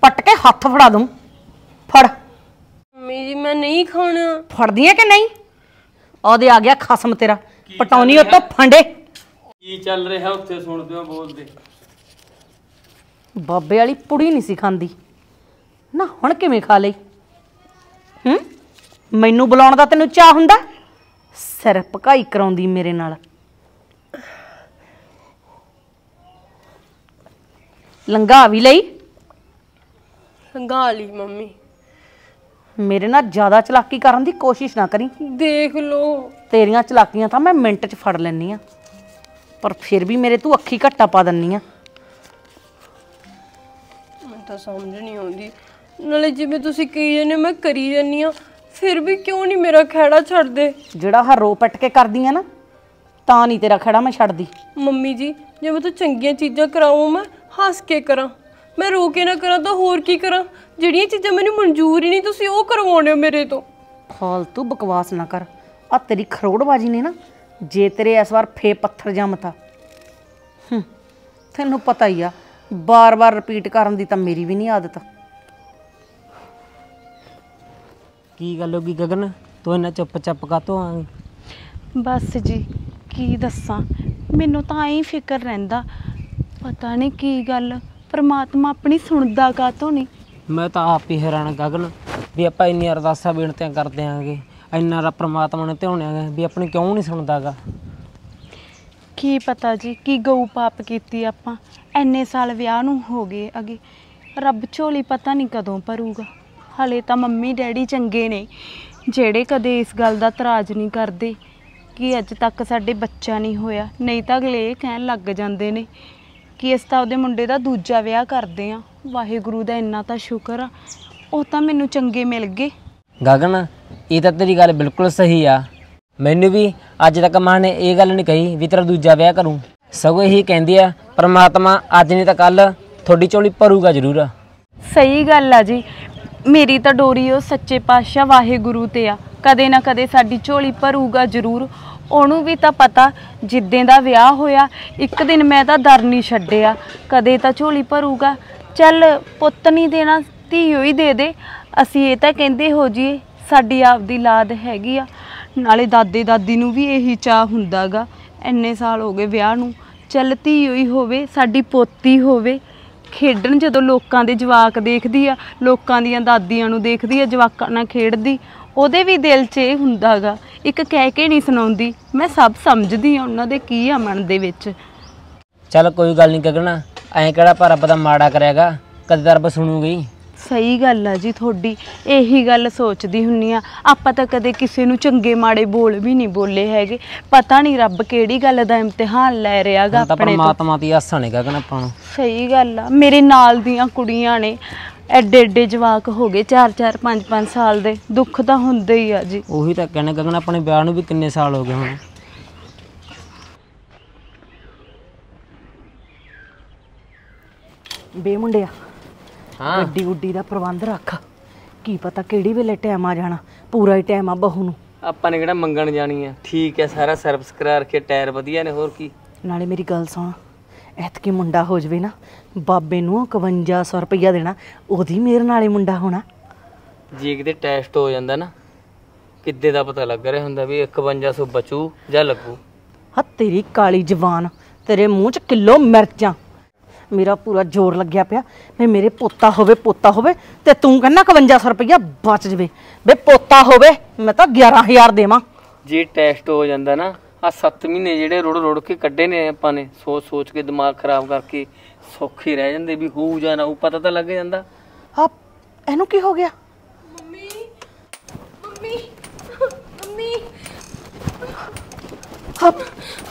ਪੱਟ ਕੇ ਹੱਥ ਫੜਾ ਦੂੰ। ਫੜ। ਮੰਮੀ ਜੀ ਮੈਂ ਨਹੀਂ ਖਾਣਾ। ਫੜਦੀਆਂ ਕਿ ਨਹੀਂ? ਉਹਦੇ ਆ ਗਿਆ ਖਸਮ ਤੇਰਾ। ਪਟੌਨੀ ਉਤੋਂ ਫੰਡੇ। ਕੀ ਚੱਲ ਰਿਹਾ ਉੱਥੇ ਸੁਣਦੇ ਹੋ ਬੋਲਦੇ। ਬਾਬੇ ਵਾਲੀ ਪੁੜੀ ਨਹੀਂ ਸੀ ਖਾਂਦੀ। ਨਾ ਹੁਣ ਕਿਵੇਂ ਖਾ ਲਈ? ਹੂੰ? ਮੈਨੂੰ ਬੁਲਾਉਣ ਦਾ ਤੈਨੂੰ ਚਾਹ ਹੁੰਦਾ? ਸਿਰ ਭਕਾਈ ਕਰਾਉਂਦੀ ਮੇਰੇ ਨਾਲ। ਲੰਗਾ ਵੀ ਲਈ। ਸੰਘਾ ਲਈ ਮੰਮੀ। ਮੇਰੇ ਨਾਲ ਜ਼ਿਆਦਾ ਚਲਾਕੀ ਕਰਨ ਦੀ ਕੋਸ਼ਿਸ਼ ਨਾ ਕਰੀ। ਦੇਖ ਲਓ। ਤੇਰੀਆਂ ਚਲਾਕੀਆਂ ਤਾਂ ਮੈਂ ਮਿੰਟ 'ਚ ਫੜ ਲੈਣੀ ਆ। ਪਰ ਫਿਰ ਵੀ ਮੇਰੇ ਤੂੰ ਅੱਖੀ ਘੱਟਾ ਪਾ ਦਿੰਨੀ ਆ। ਤਾਂ ਸਮਝ ਨਹੀਂ ਆਉਂਦੀ। ਨਾਲੇ ਜਿਵੇਂ ਤੁਸੀਂ ਕਹੀ ਜਾਂਦੇ ਮੈਂ ਕਰੀ ਜਾਂਦੀ ਆ ਫਿਰ ਵੀ ਕਿਉਂ ਨਹੀਂ ਮੇਰਾ ਖਹਿੜਾ ਛੱਡਦੇ? ਜਿਹੜਾ ਆਹ ਰੋ ਪੱਟ ਕੇ ਕਰਦੀ ਆ ਨਾ ਤਾਂ ਨਹੀਂ ਤੇਰਾ ਖੜਾ ਮੈਂ ਛੱਡਦੀ। ਮੰਮੀ ਜੀ ਜੇ ਮੈਂ ਤਾਂ ਚੰਗੀਆਂ ਚੀਜ਼ਾਂ ਕਰਾਵਾਂ ਮੈਂ ਹੱਸ ਕੇ ਕਰਾਂ। ਮੈਂ ਰੋ ਕੇ ਨਾ ਕਰਾਂ ਤਾਂ ਹੋਰ ਕੀ ਕਰਾਂ? ਜਿਹੜੀਆਂ ਚੀਜ਼ਾਂ ਮੈਨੂੰ ਮਨਜ਼ੂਰ ਹੀ ਨਹੀਂ ਤੁਸੀਂ ਉਹ ਕਰਵਾਉਂਦੇ ਹੋ ਮੇਰੇ ਤੋਂ। ਫਾਲਤੂ ਬਕਵਾਸ ਨਾ ਕਰ। ਆ ਤੇਰੀ ਖਰੋੜਬਾਜੀ ਨੇ ਨਾ ਜੇ ਤੇਰੇ ਇਸ ਵਾਰ ਫੇ ਪੱਥਰ ਜੰਮਤਾ। ਹੂੰ, ਤੈਨੂੰ ਪਤਾ ਹੀ ਆ ਬਾਰ-ਬਾਰ ਰਿਪੀਟ ਕਰਨ ਦੀ ਤਾਂ ਮੇਰੀ ਵੀ ਨਹੀਂ ਆਦਤ। ਕੀ ਗੱਲ ਹੋ ਗਈ ਗਗਨ? ਤੂੰ ਇੰਨਾ ਚੁੱਪ ਚੱਪ ਕਾਤੋਂ ਆ ਬਸ ਜੀ ਕੀ ਦੱਸਾਂ? ਮੈਨੂੰ ਤਾਂ ਐਂ ਫਿਕਰ ਰਹਿੰਦਾ। ਪਤਾ ਨਹੀਂ ਕੀ ਗੱਲ ਪਰਮਾਤਮਾ ਆਪਣੀ ਸੁਣਦਾ ਕਾਤੋਂ ਨਹੀਂ। ਮੈਂ ਤਾਂ ਆਪ ਹੀ ਹੈਰਾਨ ਗਗਨ ਵੀ ਆਪਾਂ ਇੰਨੀਆਂ ਅਰਦਾਸਾਂ ਬੇਨਤੀਆਂ ਕਰਦੇ ਆਂਗੇ ਇੰਨਾ ਰਾ ਪ੍ਰਮਾਤਮਾ ਨੇ ਧਿਆਉਣਿਆਗਾ ਵੀ ਆਪਣੀ ਕਿਉਂ ਨਹੀਂ ਸੁਣਦਾਗਾ? ਕੀ ਪਤਾ ਜੀ ਕੀ ਗਊ ਪਾਪ ਕੀਤੀ ਆਪਾਂ। ਐਨੇ ਸਾਲ ਵਿਆਹ ਨੂੰ ਹੋ ਗਏ ਅਗੇ। ਰੱਬ ਝੋਲੀ ਪਤਾ ਨਹੀਂ ਕਦੋਂ ਭਰੂਗਾ। ਹਲੇ ਤਾਂ ਮੰਮੀ ਡੈਡੀ ਚੰਗੇ ਨੇ, ਜਿਹੜੇ ਕਦੇ ਇਸ ਗੱਲ ਦਾ ਤਰਾਜ ਨਹੀਂ ਕਰਦੇ ਕਿ ਅੱਜ ਤੱਕ ਸਾਡੇ ਬੱਚਾ ਨਹੀਂ ਹੋਇਆ। ਨਹੀਂ ਤਾਂ ਅਗਲੇ ਇਹ ਕਹਿਣ ਲੱਗ ਜਾਂਦੇ ਨੇ ਕਿ ਇਸ ਤਾਂ ਉਹਦੇ ਮੁੰਡੇ ਦਾ ਦੂਜਾ ਵਿਆਹ ਕਰਦੇ ਆ ਵਾਹਿਗੁਰੂ ਦਾ ਇੰਨਾ ਤਾਂ ਸ਼ੁਕਰ ਆ। ਉਹ ਤਾਂ ਮੈਨੂੰ ਚੰਗੇ ਮਿਲ ਗਏ। ਗਗਨ, ਇਹ ਤਾਂ ਤੇਰੀ ਗੱਲ ਬਿਲਕੁਲ ਸਹੀ ਆ। ਮੈਨੂੰ ਵੀ ਅੱਜ ਤੱਕ ਮਾਂ ਨੇ ਇਹ ਗੱਲ ਨਹੀਂ ਕਹੀ ਵੀ ਤੇਰਾ ਦੂਜਾ ਵਿਆਹ ਕਰੂੰ। ਸਗੋਂ ਇਹੀ ਕਹਿੰਦੀ ਆ, ਪ੍ਰਮਾਤਮਾ ਅੱਜ ਨਹੀਂ ਤਾਂ ਕੱਲ ਤੁਹਾਡੀ ਝੋਲੀ ਭਰੂਗਾ ਜ਼ਰੂਰ। ਆ ਸਹੀ ਗੱਲ ਆ ਜੀ। ਮੇਰੀ ਤਾਂ ਡੋਰੀ ਉਹ ਸੱਚੇ ਪਾਤਸ਼ਾਹ ਵਾਹਿਗੁਰੂ ਤੇ ਆ। ਕਦੇ ਨਾ ਕਦੇ ਸਾਡੀ ਝੋਲੀ ਭਰੂਗਾ ਜ਼ਰੂਰ। ਉਹਨੂੰ ਵੀ ਤਾਂ ਪਤਾ, ਜਿੱਦਾਂ ਦਾ ਵਿਆਹ ਹੋਇਆ, ਇੱਕ ਦਿਨ ਮੈਂ ਤਾਂ ਦਰ ਨਹੀਂ ਛੱਡਿਆ। ਕਦੇ ਤਾਂ ਝੋਲੀ ਭਰੂਗਾ। ਚੱਲ ਪੁੱਤ ਨਹੀਂ ਦੇਣਾ ਧੀ ਹੀ ਦੇ ਦੇ। ਅਸੀਂ ਇਹ ਤਾਂ ਕਹਿੰਦੇ ਹੋ ਜੀ, ਸਾਡੀ ਆਪਦੀ ਲਾਦ ਹੈਗੀ ਆ। ਨਾਲੇ ਦਾਦੇ ਦਾਦੀ ਨੂੰ ਵੀ ਇਹੀ ਚਾਹ ਹੁੰਦਾਗਾ। ਇੰਨੇ ਸਾਲ ਹੋ ਗਏ ਵਿਆਹ ਨੂੰ, ਚੱਲ ਧੀ ਹੋਈ ਹੋਵੇ, ਸਾਡੀ ਪੋਤੀ ਹੋਵੇ, ਖੇਡਣ ਜਦੋਂ ਲੋਕਾਂ ਦੇ ਜਵਾਕ ਦੇਖਦੀ ਆ, ਲੋਕਾਂ ਦੀਆਂ ਦਾਦੀਆਂ ਨੂੰ ਦੇਖਦੀ ਆ, ਜਵਾਕਾਂ ਨਾਲ ਖੇਡਦੀ, ਉਹਦੇ ਵੀ ਦਿਲ 'ਚ ਇਹ ਹੁੰਦਾਗਾ ਇੱਕ ਕਹਿ ਕੇ ਨਹੀਂ ਸੁਣਾਉਂਦੀ, ਮੈਂ ਸਭ ਸਮਝਦੀ ਆ ਉਹਨਾਂ ਦੇ ਕੀ ਆ ਮਨ ਦੇ ਵਿੱਚ। ਚੱਲ ਕੋਈ ਗੱਲ ਨਹੀਂ ਗਗਨ, ਐਂ ਕਿਹੜਾ ਪਰ ਰੱਬ ਦਾ ਮਾੜਾ ਕਰਿਆਗਾ, ਕਦੇ ਤਾਂ ਰੱਬ ਸੁਣੂਗੀ। ਸਹੀ ਗੱਲ ਆ ਜੀ ਤੁਹਾਡੀ ਇਹੀ ਗੱਲ ਸੋਚਦੀ ਹੁੰਨੀ ਆ। ਆਪਾਂ ਤਾਂ ਕਦੇ ਕਿਸੇ ਨੂੰ ਚੰਗੇ ਮਾੜੇ ਬੋਲ ਵੀ ਨਹੀਂ ਬੋਲੇ ਹੈਗੇ। ਪਤਾ ਨਹੀਂ ਰੱਬ ਕਿਹੜੀ ਗੱਲ ਦਾ ਇਮਤਿਹਾਨ ਲੈ ਰਿਹਾਗਾ ਤਾਂ ਆਪਣੇ ਤੋਂ। ਪ੍ਰਮਾਤਮਾ ਦੀ ਆਸਾਂ ਨੇ ਗਗਨ ਆਪਾਂ ਨੂੰ। ਸਹੀ ਗੱਲ ਆ। ਮੇਰੇ ਨਾਲ ਦੀਆਂ ਕੁੜੀਆਂ ਨੇ ਐਡੇ ਐਡੇ ਜਵਾਕ ਹੋ ਗਏ 4 4 5 5 ਸਾਲ ਦੇ। ਦੁੱਖ ਤਾਂ ਹੁੰਦਾ ਹੀ ਆ ਜੀ। ਉਹੀ ਤਾਂ ਕਹਿੰਦੇ ਗਗਨ ਆਪਣੇ ਵਿਆਹ ਨੂੰ ਵੀ ਕਿੰਨੇ ਸਾਲ ਹੋ ਗਏ ਹੁਣ। ਬੇ ਮੁੰਡਿਆ। ਹਾਂ। ਗੱਡੀ ਗੁੱਡੀ ਦਾ ਪ੍ਰਬੰਧ ਰੱਖ। ਕੀ ਪਤਾ ਕਿਹੜੀ ਵੇਲੇ ਟਾਈਮ ਆ ਜਾਣਾ। ਪੂਰਾ ਹੀ ਟਾਈਮ ਆ ਬਹੂ ਨੂੰ। ਆਪਾਂ ਨੇ ਕਿਹੜਾ ਮੰਗਣ ਜਾਣੀ ਆ? ਠੀਕ ਹੈ ਸਾਰਾ ਸਰਵਿਸ ਕਰਾ ਰੱਖੇ ਟਾਇਰ ਵਧੀਆ ਨੇ ਹੋਰ ਕੀ? ਨਾਲੇ ਮੇਰੀ ਗੱਲ ਸੁਣ। ਐਤਕੀ ਮੁੰਡਾ ਹੋ ਜਵੇ ਨਾ ਬਾਬੇ ਨੂੰ 5100 ਰੁਪਈਆ ਦੇਣਾ ਉਹਦੀ ਮੇਰੇ ਨਾਲੇ ਮੁੰਡਾ ਹੋਣਾ। ਜੇ ਕਿਤੇ ਟੈਸਟ ਹੋ ਜਾਂਦਾ ਨਾ ਕਿੱਦੇ ਦਾ ਪਤਾ ਲੱਗ ਰਿਹਾ ਹੁੰਦਾ ਵੀ 5100 ਬਚੂ ਜਾਂ ਲੱਗੂ? ਹਾ ਤੇਰੀ ਕਾਲੀ ਜ਼ਬਾਨ ਤੇਰੇ ਮੂੰਹ 'ਚ ਕਿਲੋ ਮਿਰਚਾਂ। ਮੇਰਾ ਪੂਰਾ ਜ਼ੋਰ ਲੱਗਿਆ ਪਿਆ। ਮੈਂ ਮੇਰੇ ਪੋਤਾ ਹੋਵੇ ਪੋਤਾ ਹੋਵੇ ਤੇ ਤੂੰ ਕਹਿੰਦਾ 5100 ਰੁਪਈਆ ਬਚ ਜਵੇ। ਬੇ ਪੋਤਾ ਹੋਵੇ ਮੈਂ ਤਾਂ 11000 ਦੇਵਾਂ। ਜੇ ਟੈਸਟ ਹੋ ਜਾਂਦਾ ਨਾ ਆ 7 ਮਹੀਨੇ ਜਿਹੜੇ ਰੋੜ ਰੋੜ ਕੇ ਕੱਢੇ ਨੇ ਆਪਾਂ ਨੇ ਸੋਚ ਸੋਚ ਕੇ ਦਿਮਾਗ ਖਰਾਬ ਕਰਕੇ ਸੌਖੇ ਰਹਿ ਜਾਂਦੇ ਵੀ ਹੋਊ ਜਾਂ ਨਾ ਹੋਊ ਪਤਾ ਤਾਂ ਲੱਗ ਜਾਂਦਾ। ਆ ਇਹਨੂੰ ਕੀ ਹੋ ਗਿਆ? Mummy mummy. ਹਾਂ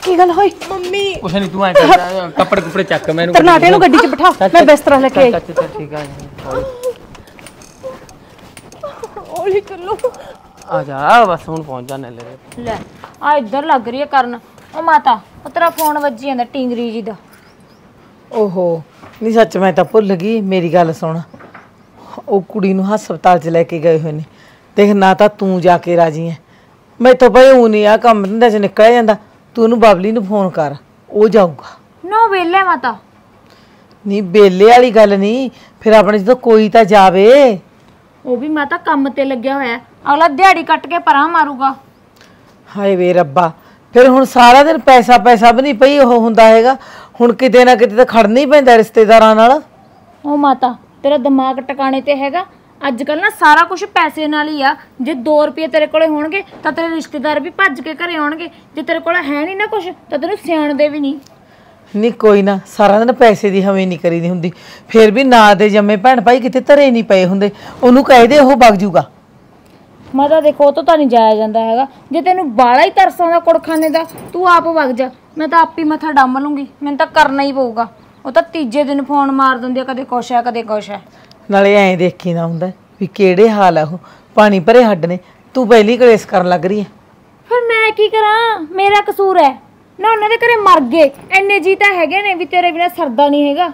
ਕੀ ਗੱਲ ਹੋਈ? ਮੰਮੀ। ਕੁਛ ਨਹੀਂ ਤੂੰ ਐ ਕਰ ਕੱਪੜੇ ਕੁਪੜੇ ਚੱਕ ਮੈਨੂੰ ਤਰਨਾਟੇ ਨੂੰ ਗੱਡੀ 'ਚ ਬਿਠਾ ਮੈਂ ਬਿਸਤਰਾ ਲੈ ਕੇ ਆਈ। ਠੀਕ ਆ ਹੌਲੀ ਚੱਲੋ। ਆ ਜਾ ਬਸ ਹੁਣ ਪਹੁੰਚ ਜਾਣੇ ਲੈ ਲੈ ਆ ਇੱਧਰ ਲੱਗ ਰਹੀ ਹੈ ਕਰਨ। ਉਹ ਮਾਤਾ ਉਹ ਤੇਰਾ ਫੋਨ ਵੱਜੀ ਜਾਂਦਾ ਟਿੰਗਰੀ ਜੀ ਦਾ। ਓਹੋ ਨਹੀਂ ਸੱਚ ਮੈਂ ਤਾਂ ਭੁੱਲ ਗਈ ਮੇਰੀ ਗੱਲ ਸੁਣ। ਉਹ ਕੁੜੀ ਨੂੰ ਹਸਪਤਾਲ 'ਚ ਲੈ ਕੇ ਗਏ ਹੋਏ ਨੇ। ਦੇਖ ਨਾ ਤਾਂ ਤੂੰ ਜਾ ਕੇ ਰਾਜੀ ਐ। ਮੈਂ ਤਾਂ ਬਈ ਉਹ ਨਹੀਂ ਆ ਕੰਮ ਧੰਦੇ 'ਚ ਨਿਕਲ ਜਾਂਦਾ ਤੂੰ ਉਹਨੂੰ ਬਬਲੀ ਨੂੰ ਫੋਨ ਕਰ ਉਹ ਜਾਊਗਾ। ਨੋ ਵੇਲੇ ਮਾਤਾ ਨਹੀਂ ਬੇਲੇ ਵਾਲੀ ਗੱਲ ਨਹੀਂ ਫਿਰ ਆਪਣੇ ਜਦੋਂ ਕੋਈ ਤਾਂ ਜਾਵੇ। ਉਹ ਵੀ ਮਾਤਾ ਕੰਮ ਤੇ ਲੱਗਿਆ ਹੋਇਆ ਹੈ। ਅਗਲਾ ਦਿਹਾੜੀ ਕੱਟ ਕੇ ਪਰਾਂ ਮਾਰੂਗਾ। ਹਾਏ ਵੇ ਰੱਬਾ ਫਿਰ ਹੁਣ ਸਾਰਾ ਦਿਨ ਪੈਸਾ ਪੈਸਾ ਵੀ ਨਹੀਂ ਪਈ ਉਹ ਹੁੰਦਾ ਹੈਗਾ ਹੁਣ ਕਿਤੇ ਨਾ ਕਿਤੇ ਤਾਂ ਖੜਨਾ ਹੀ ਪੈਂਦਾ ਰਿਸ਼ਤੇਦਾਰਾਂ ਨਾਲ। ਉਹ ਮਾਤਾ ਤੇਰਾ ਦਿਮਾਗ ਟਿਕਾਣੇ ਤੇ ਹੈਗਾ ਅੱਜ ਕੱਲ ਨਾ ਸਾਰਾ ਕੁਝ ਪੈਸੇ ਨਾਲ ਹੀ ਆ। ਜੇ 2 ਰੁਪਏ ਤੇਰੇ ਕੋਲੇ ਹੋਣਗੇ ਤਾਂ ਤੇਰੇ ਰਿਸ਼ਤੇਦਾਰ ਵੀ ਭੱਜ ਕੇ ਘਰੇ ਆਉਣਗੇ। ਜੇ ਤੇਰੇ ਕੋਲ ਹੈ ਨਹੀਂ ਨਾ ਕੁਝ ਤਾਂ ਤੈਨੂੰ ਸਿਆਣਦੇ ਵੀ ਨਹੀਂ ਨਹੀਂ ਕੋਈ ਨਾ ਸਾਰਾ ਦਿਨ ਪੈਸੇ ਦੀ ਹਵੇਂ ਨਹੀਂ ਕਰੀਦੀ ਹੁੰਦੀ। ਫਿਰ ਵੀ ਨਾ ਦੇ ਜੰਮੇ ਭੈਣ ਭਾਈ ਕਿਤੇ ਧਰੇ ਨਹੀਂ ਪਏ ਹੁੰਦੇ। ਉਹਨੂੰ ਕਹਿ ਦੇ ਉਹ ਵਗ ਜੂਗਾ। ਮੈਂ ਤਾਂ ਦੇਖੋ ਉਹ ਤੋਂ ਤਾਂ ਨਹੀਂ ਜਾਇਆ ਜਾਂਦਾ ਹੈਗਾ। ਜੇ ਤੈਨੂੰ ਬਾਲਾ ਹੀ ਤਰਸ ਆਉਂਦਾ ਕੁੜਖਾਨੇ ਦਾ ਤੂੰ ਆਪ ਵਗ ਜਾ। ਮੈਂ ਤਾਂ ਆਪ ਹੀ ਮੱਥਾ ਡੰਮ ਲੂੰਗੀ। ਮੈਨੂੰ ਤਾਂ ਕਰਨਾ ਹੀ ਪਊਗਾ। ਉਹ ਤਾਂ ਤੀਜੇ ਦਿਨ ਫੋਨ ਮਾਰ ਦਿੰਦੀ ਆ ਕਦੇ ਕੁਛ ਹੈ ਕਦੇ ਕੁਛ ਹੈ। ਨਾਲੇ ਐਂ ਦੇਖੀ ਨਾ ਹੁੰਦਾ ਵੀ ਕਿਹੜੇ ਹਾਲ ਆ ਉਹ। ਪਾਣੀ ਭਰੇ ਹੱਡ ਨੇ ਤੂੰ ਪਹਿਲੀ ਕਲੇਸ਼ ਕਰਨ ਲੱਗ ਰਹੀ ਹੈ ਫਿਰ ਮੈਂ ਕੀ ਕਰਾਂ? ਮੇਰਾ ਕਸੂਰ ਹੈ। ਨਾ ਉਹਨਾਂ ਦੇ ਘਰੇ ਮਰ ਗਏ। ਐਨੇ ਜੀ ਤਾਂ ਹੈਗੇ ਨੇ ਵੀ ਤੇਰੇ ਬਿਨਾ ਸਰਦਾ ਨਹੀਂ ਹੈਗਾ।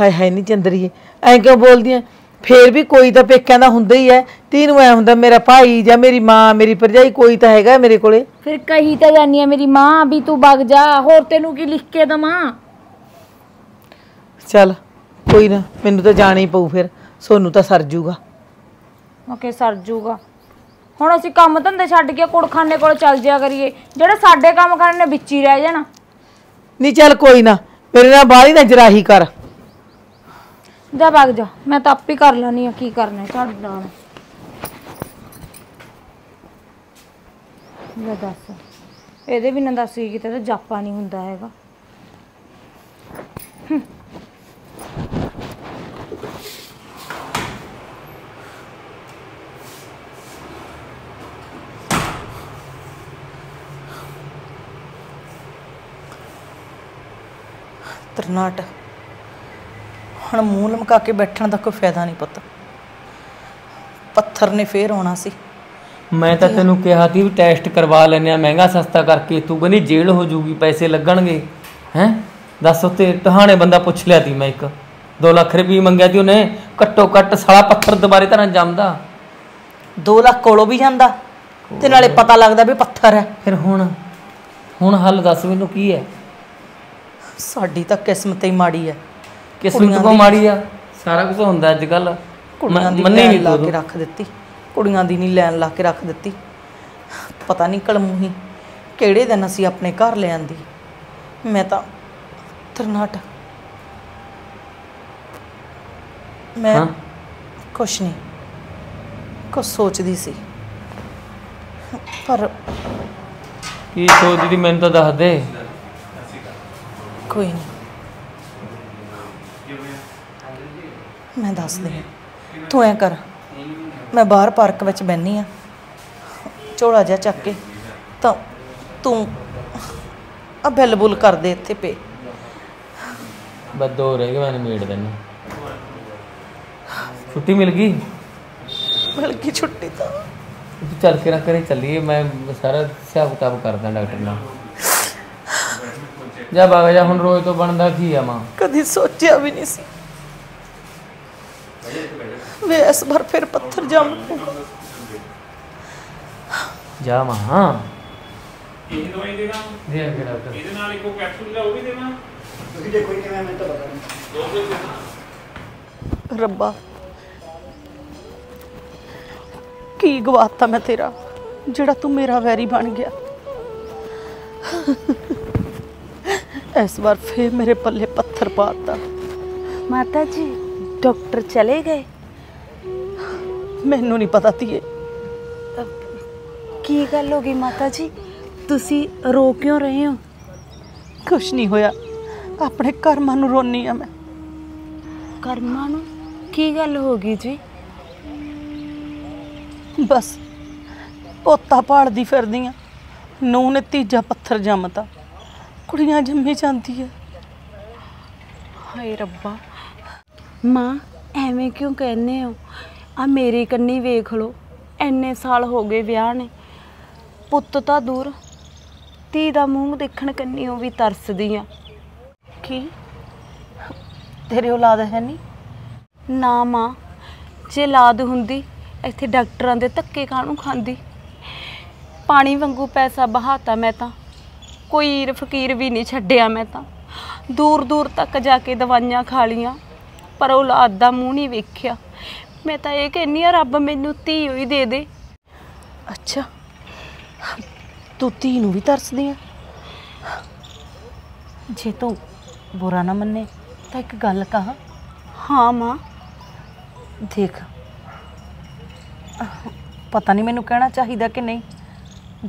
ਹਾਏ ਹਾਏ ਨਹੀਂ ਚੰਦਰੀਏ ਐਂ ਕਿਉਂ ਬੋਲਦੀ ਐ ਫੇਰ ਵੀ ਕੋਈ ਤਾਂ ਪੇਕਿਆਂ ਦਾ ਹੁੰਦਾ ਹੀ ਐ ਤੀ ਨੂੰ ਐ ਹੁੰਦਾ ਮੇਰਾ ਭਾਈ ਜਾਂ ਮੇਰੀ ਮਾਂ ਮੇਰੀ ਭਰਜਾਈ ਕੋਈ ਤਾਂ ਹੈਗਾ ਮੇਰੇ ਕੋਲੇ। ਫਿਰ ਕਹੀ ਤਾਂ ਜਾਨੀ ਆ ਮੇਰੀ ਮਾਂ ਵੀ ਤੂੰ ਵਗ ਜਾ ਹੋਰ ਤੈਨੂੰ ਕੀ ਲਿਖ ਕੇ ਦਵਾਂ? ਚੱਲ ਕੋਈ ਨਾ ਮੈਨੂੰ ਤਾਂ ਜਾਣਾ ਹੀ ਪਊ ਫਿਰ। ਸੋਨੂੰ ਤਾਂ ਸਰ ਜੂਗਾ। ਓਕੇ ਸਰ ਜੂਗਾ। ਹੁਣ ਅਸੀਂ ਕੰਮ ਧੰਦੇ ਛੱਡ ਕੇ ਕੁੜਖਾਨੇ ਕੋਲ ਚੱਲ ਜਿਆ ਕਰੀਏ। ਜਿਹੜੇ ਸਾਡੇ ਕੰਮ ਕਰਨ ਨੇ ਵਿੱਚ ਹੀ ਰਹਿ ਜਾਣਾ। ਨਹੀਂ ਚੱਲ ਕੋਈ ਨਾ ਮੇਰੇ ਨਾਲ ਬਾਹਲੀ ਨਾ ਜਰਾਹੀ ਕਰ। ਜਾ ਵਗ ਜਾ ਮੈਂ ਤਾਂ ਆਪ ਹੀ ਕਰ ਲੈਣੀ ਆ ਕੀ ਕਰਨਾ ਤੁਹਾਡੇ ਨਾਲ। ਲੈ ਦੱਸ ਇਹਦੇ ਬਿਨਾਂ ਦੱਸ ਕਿਤੇ ਤਾਂ ਜਾਪਾ ਨਹੀਂ ਹੁੰਦਾ ਹੈਗਾ। ਤਰਨਾਟ। ਹੁਣ ਮੂੰਹ ਲਮਕਾ ਕੇ ਬੈਠਣ ਦਾ ਕੋਈ ਫਾਇਦਾ ਨਹੀਂ ਪੁੱਤ। ਪੱਥਰ ਨੇ ਫੇਰ ਆਉਣਾ ਸੀ। ਮੈਂ ਤਾਂ ਤੈਨੂੰ ਕਿਹਾ ਸੀ ਵੀ ਟੈਸਟ ਕਰਵਾ ਲੈਨੇ ਆ ਮਹਿੰਗਾ ਸਸਤਾ ਕਰਕੇ ਤੂੰ ਕਹਿੰਦੀ ਜੇਲ੍ਹ ਹੋ ਜੂਗੀ ਪੈਸੇ ਲੱਗਣਗੇ। ਹੈ? ਦੱਸ ਉੱਤੇ ਟਹਾਣੇ ਬੰਦਾ ਪੁੱਛ ਲਿਆ ਤੀ ਮੈਂ ਇੱਕ। 2 ਲੱਖ ਰੁਪਏ ਮੰਗਿਆ ਤੀ ਉਹਨੇ ਘੱਟੋ ਘੱਟ ਸਾਲਾ ਪੱਥਰ ਦੁਬਾਰੇ ਤਰ੍ਹਾਂ ਜੰਮਦਾ। 2 ਲੱਖ ਕੋਲੋਂ ਵੀ ਜਾਂਦਾ। ਤੇ ਨਾਲੇ ਪਤਾ ਲੱਗਦਾ ਵੀ ਪੱਥਰ ਹੈ। ਫਿਰ ਹੁਣ ਹੁਣ ਹੱਲ ਦੱਸ ਮੈਨੂੰ ਕੀ ਹੈ? ਸਾਡੀ ਤਾਂ ਕਿਸਮਤ ਹੀ ਮਾੜੀ ਹੈ। ਕਿਸਮਤ ਕੋ ਮਾੜੀ ਆ? ਸਾਰਾ ਕੁਝ ਹੁੰਦਾ ਅੱਜ ਕੱਲ ਕੁੜੀਆਂ ਦੀ ਲੈਣ ਲਾ ਕੇ ਰੱਖ ਦਿੱਤੀ। ਕੁੜੀਆਂ ਦੀ ਨਹੀਂ ਲੈਣ ਲਾ ਕੇ ਰੱਖ ਦਿੱਤੀ। ਪਤਾ ਨਹੀਂ ਕਲਮੂਹੀ ਕਿਹੜੇ ਦਿਨ ਅਸੀਂ ਆਪਣੇ ਘਰ ਲੈ ਆਂਦੀ। ਮੈਂ ਤਾਂ ਤਰਨਾਟ ਮੈਂ? ਕੁਛ ਨਹੀਂ। ਕੁਛ ਸੋਚਦੀ ਸੀ। ਪਰ ਕੀ ਸੋਚਦੀ ਮੈਨੂੰ ਤਾਂ ਦੱਸ ਦੇ। ਕੋਈ ਨਹੀਂ ਮੈਂ ਦੱਸਦੀ ਹਾਂ। ਤੂੰ ਐ ਕਰ। ਮੈਂ ਬਾਹਰ ਪਾਰਕ ਵਿੱਚ ਬੈਣੀ ਆ। ਝੋਲਾ ਜਿਹਾ ਚੱਕ ਕੇ ਤਾਂ ਤੂੰ ਆ ਬਿੱਲ ਬੁੱਲ ਕਰ ਦੇ ਇੱਥੇ ਪੇ। ਬਸ ਦੋ ਰਹਿ ਗਏ ਮੈਂ ਮੇੜ ਦੇਣਾ। ਛੁੱਟੀ ਮਿਲ ਗਈ? ਮਿਲ ਗਈ ਛੁੱਟੀ ਤਾਂ। ਤੂੰ ਚੱਲ ਕੇ ਨਾ ਕਰੇ ਚੱਲੀਏ ਮੈਂ ਸਾਰਾ ਹਿਸਾਬ ਕਿਤਾਬ ਕਰਦਾ ਡਾਕਟਰ ਨਾਲ। ਜਾ ਬਾਗਾ ਜਾ ਹੁਣ ਰੋਜ਼ ਤੋਂ ਬਣਦਾ ਕੀ ਆ ਮਾਂ? ਕਦੀ ਸੋਚਿਆ ਵੀ ਨਹੀਂ ਸੀ। ਵੇ ਇਸ ਵਾਰ ਫਿਰ ਪੱਥਰ ਜੰਮ ਪਊਗਾ ਜਾ ਮਾਂ ਇਹ ਦਵਾਈ ਦੇਣਾ ਦੇ ਆ ਕੇ ਡਾਕਟਰ ਇਹਦੇ ਨਾਲ ਇੱਕੋ ਕੈਪਸੂਲ ਦਾ ਉਹ ਵੀ ਦੇਣਾ ਤੁਸੀਂ ਦੇਖੋ ਕਿਵੇਂ ਮੈਨੂੰ ਤਾਂ ਪਤਾ ਨਹੀਂ। ਦੋ ਦੋ ਦੇਣਾ ਰੱਬਾ ਕੀ ਗਵਾਤਾ ਮੈਂ ਤੇਰਾ ਜਿਹੜਾ ਤੂੰ ਮੇਰਾ ਵੈਰੀ ਬਣ ਗਿਆ। ਇਸ ਵਾਰ ਫੇਰ ਮੇਰੇ ਪੱਲੇ ਪੱਥਰ ਪਾਤਾ। ਮਾਤਾ ਜੀ ਡਾਕਟਰ ਚਲੇ ਗਏ? ਮੈਨੂੰ ਨਹੀਂ ਪਤਾ ਧੀਏ। ਕੀ ਗੱਲ ਹੋ ਗਈ ਮਾਤਾ ਜੀ? ਤੁਸੀਂ ਰੋ ਕਿਉਂ ਰਹੇ ਹੋ? ਕੁਛ ਨਹੀਂ ਹੋਇਆ। ਆਪਣੇ ਕਰਮਾਂ ਨੂੰ ਰੋਨੀ ਆ ਮੈਂ। ਕਰਮਾਂ ਨੂੰ? ਕੀ ਗੱਲ ਹੋ ਗਈ ਜੀ? ਬਸ ਪੋਤਾ ਪਾਲਦੀ ਫਿਰਦੀ ਆ ਨੂੰ ਨੇ ਤੀਜਾ ਪੱਥਰ ਜੰਮਤਾ। ਕੁੜੀਆਂ ਜੰਮੀ ਜਾਂਦੀ ਆ ਹਾਏ ਰੱਬਾ। ਮਾਂ ਐਵੇਂ ਕਿਉਂ ਕਹਿੰਦੇ ਹੋ? ਆ ਮੇਰੀ ਕੰਨੀ ਵੇਖ ਲਓ ਐਨੇ ਸਾਲ ਹੋ ਗਏ ਵਿਆਹ ਨੇ। ਪੁੱਤ ਤਾਂ ਦੂਰ ਧੀ ਦਾ ਮੂੰਹ ਦੇਖਣ ਕੰਨੀ ਉਹ ਵੀ ਤਰਸਦੀ ਆ। ਕੀ? ਤੇਰੇ ਔਲਾਦ ਹੈ ਨਹੀਂ ਨਾ ਮਾਂ ਜੇ ਲਾਦ ਹੁੰਦੀ ਇੱਥੇ ਡਾਕਟਰਾਂ ਦੇ ਧੱਕੇ ਕਾਹਨੂੰ ਖਾਂਦੀ? ਪਾਣੀ ਵਾਂਗੂ ਪੈਸਾ ਬਹਾਤਾ ਮੈਂ ਤਾਂ। ਕੋਈ ਫਕੀਰ ਵੀ ਨਹੀਂ ਛੱਡਿਆ ਮੈਂ ਤਾਂ। ਦੂਰ ਦੂਰ ਤੱਕ ਜਾ ਕੇ ਦਵਾਈਆਂ ਖਾ ਲੀਆਂ ਪਰ ਔਲਾਦ ਦਾ ਮੂੰਹ ਨਹੀਂ ਵੇਖਿਆ। ਮੈਂ ਤਾਂ ਇਹ ਕਹਿੰਨੀ ਆ ਰੱਬ ਮੈਨੂੰ ਧੀ ਹੋਈ ਦੇ ਦੇ। ਅੱਛਾ ਤੂੰ ਧੀ ਨੂੰ ਵੀ ਤਰਸਦੀ ਆ? ਜੇ ਤੂੰ ਬੁਰਾ ਨਾ ਮੰਨੇ ਤਾਂ ਇੱਕ ਗੱਲ ਕਹਾ? ਹਾਂ ਮਾਂ। ਦੇਖ ਪਤਾ ਨਹੀਂ ਮੈਨੂੰ ਕਹਿਣਾ ਚਾਹੀਦਾ ਕਿ ਨਹੀਂ।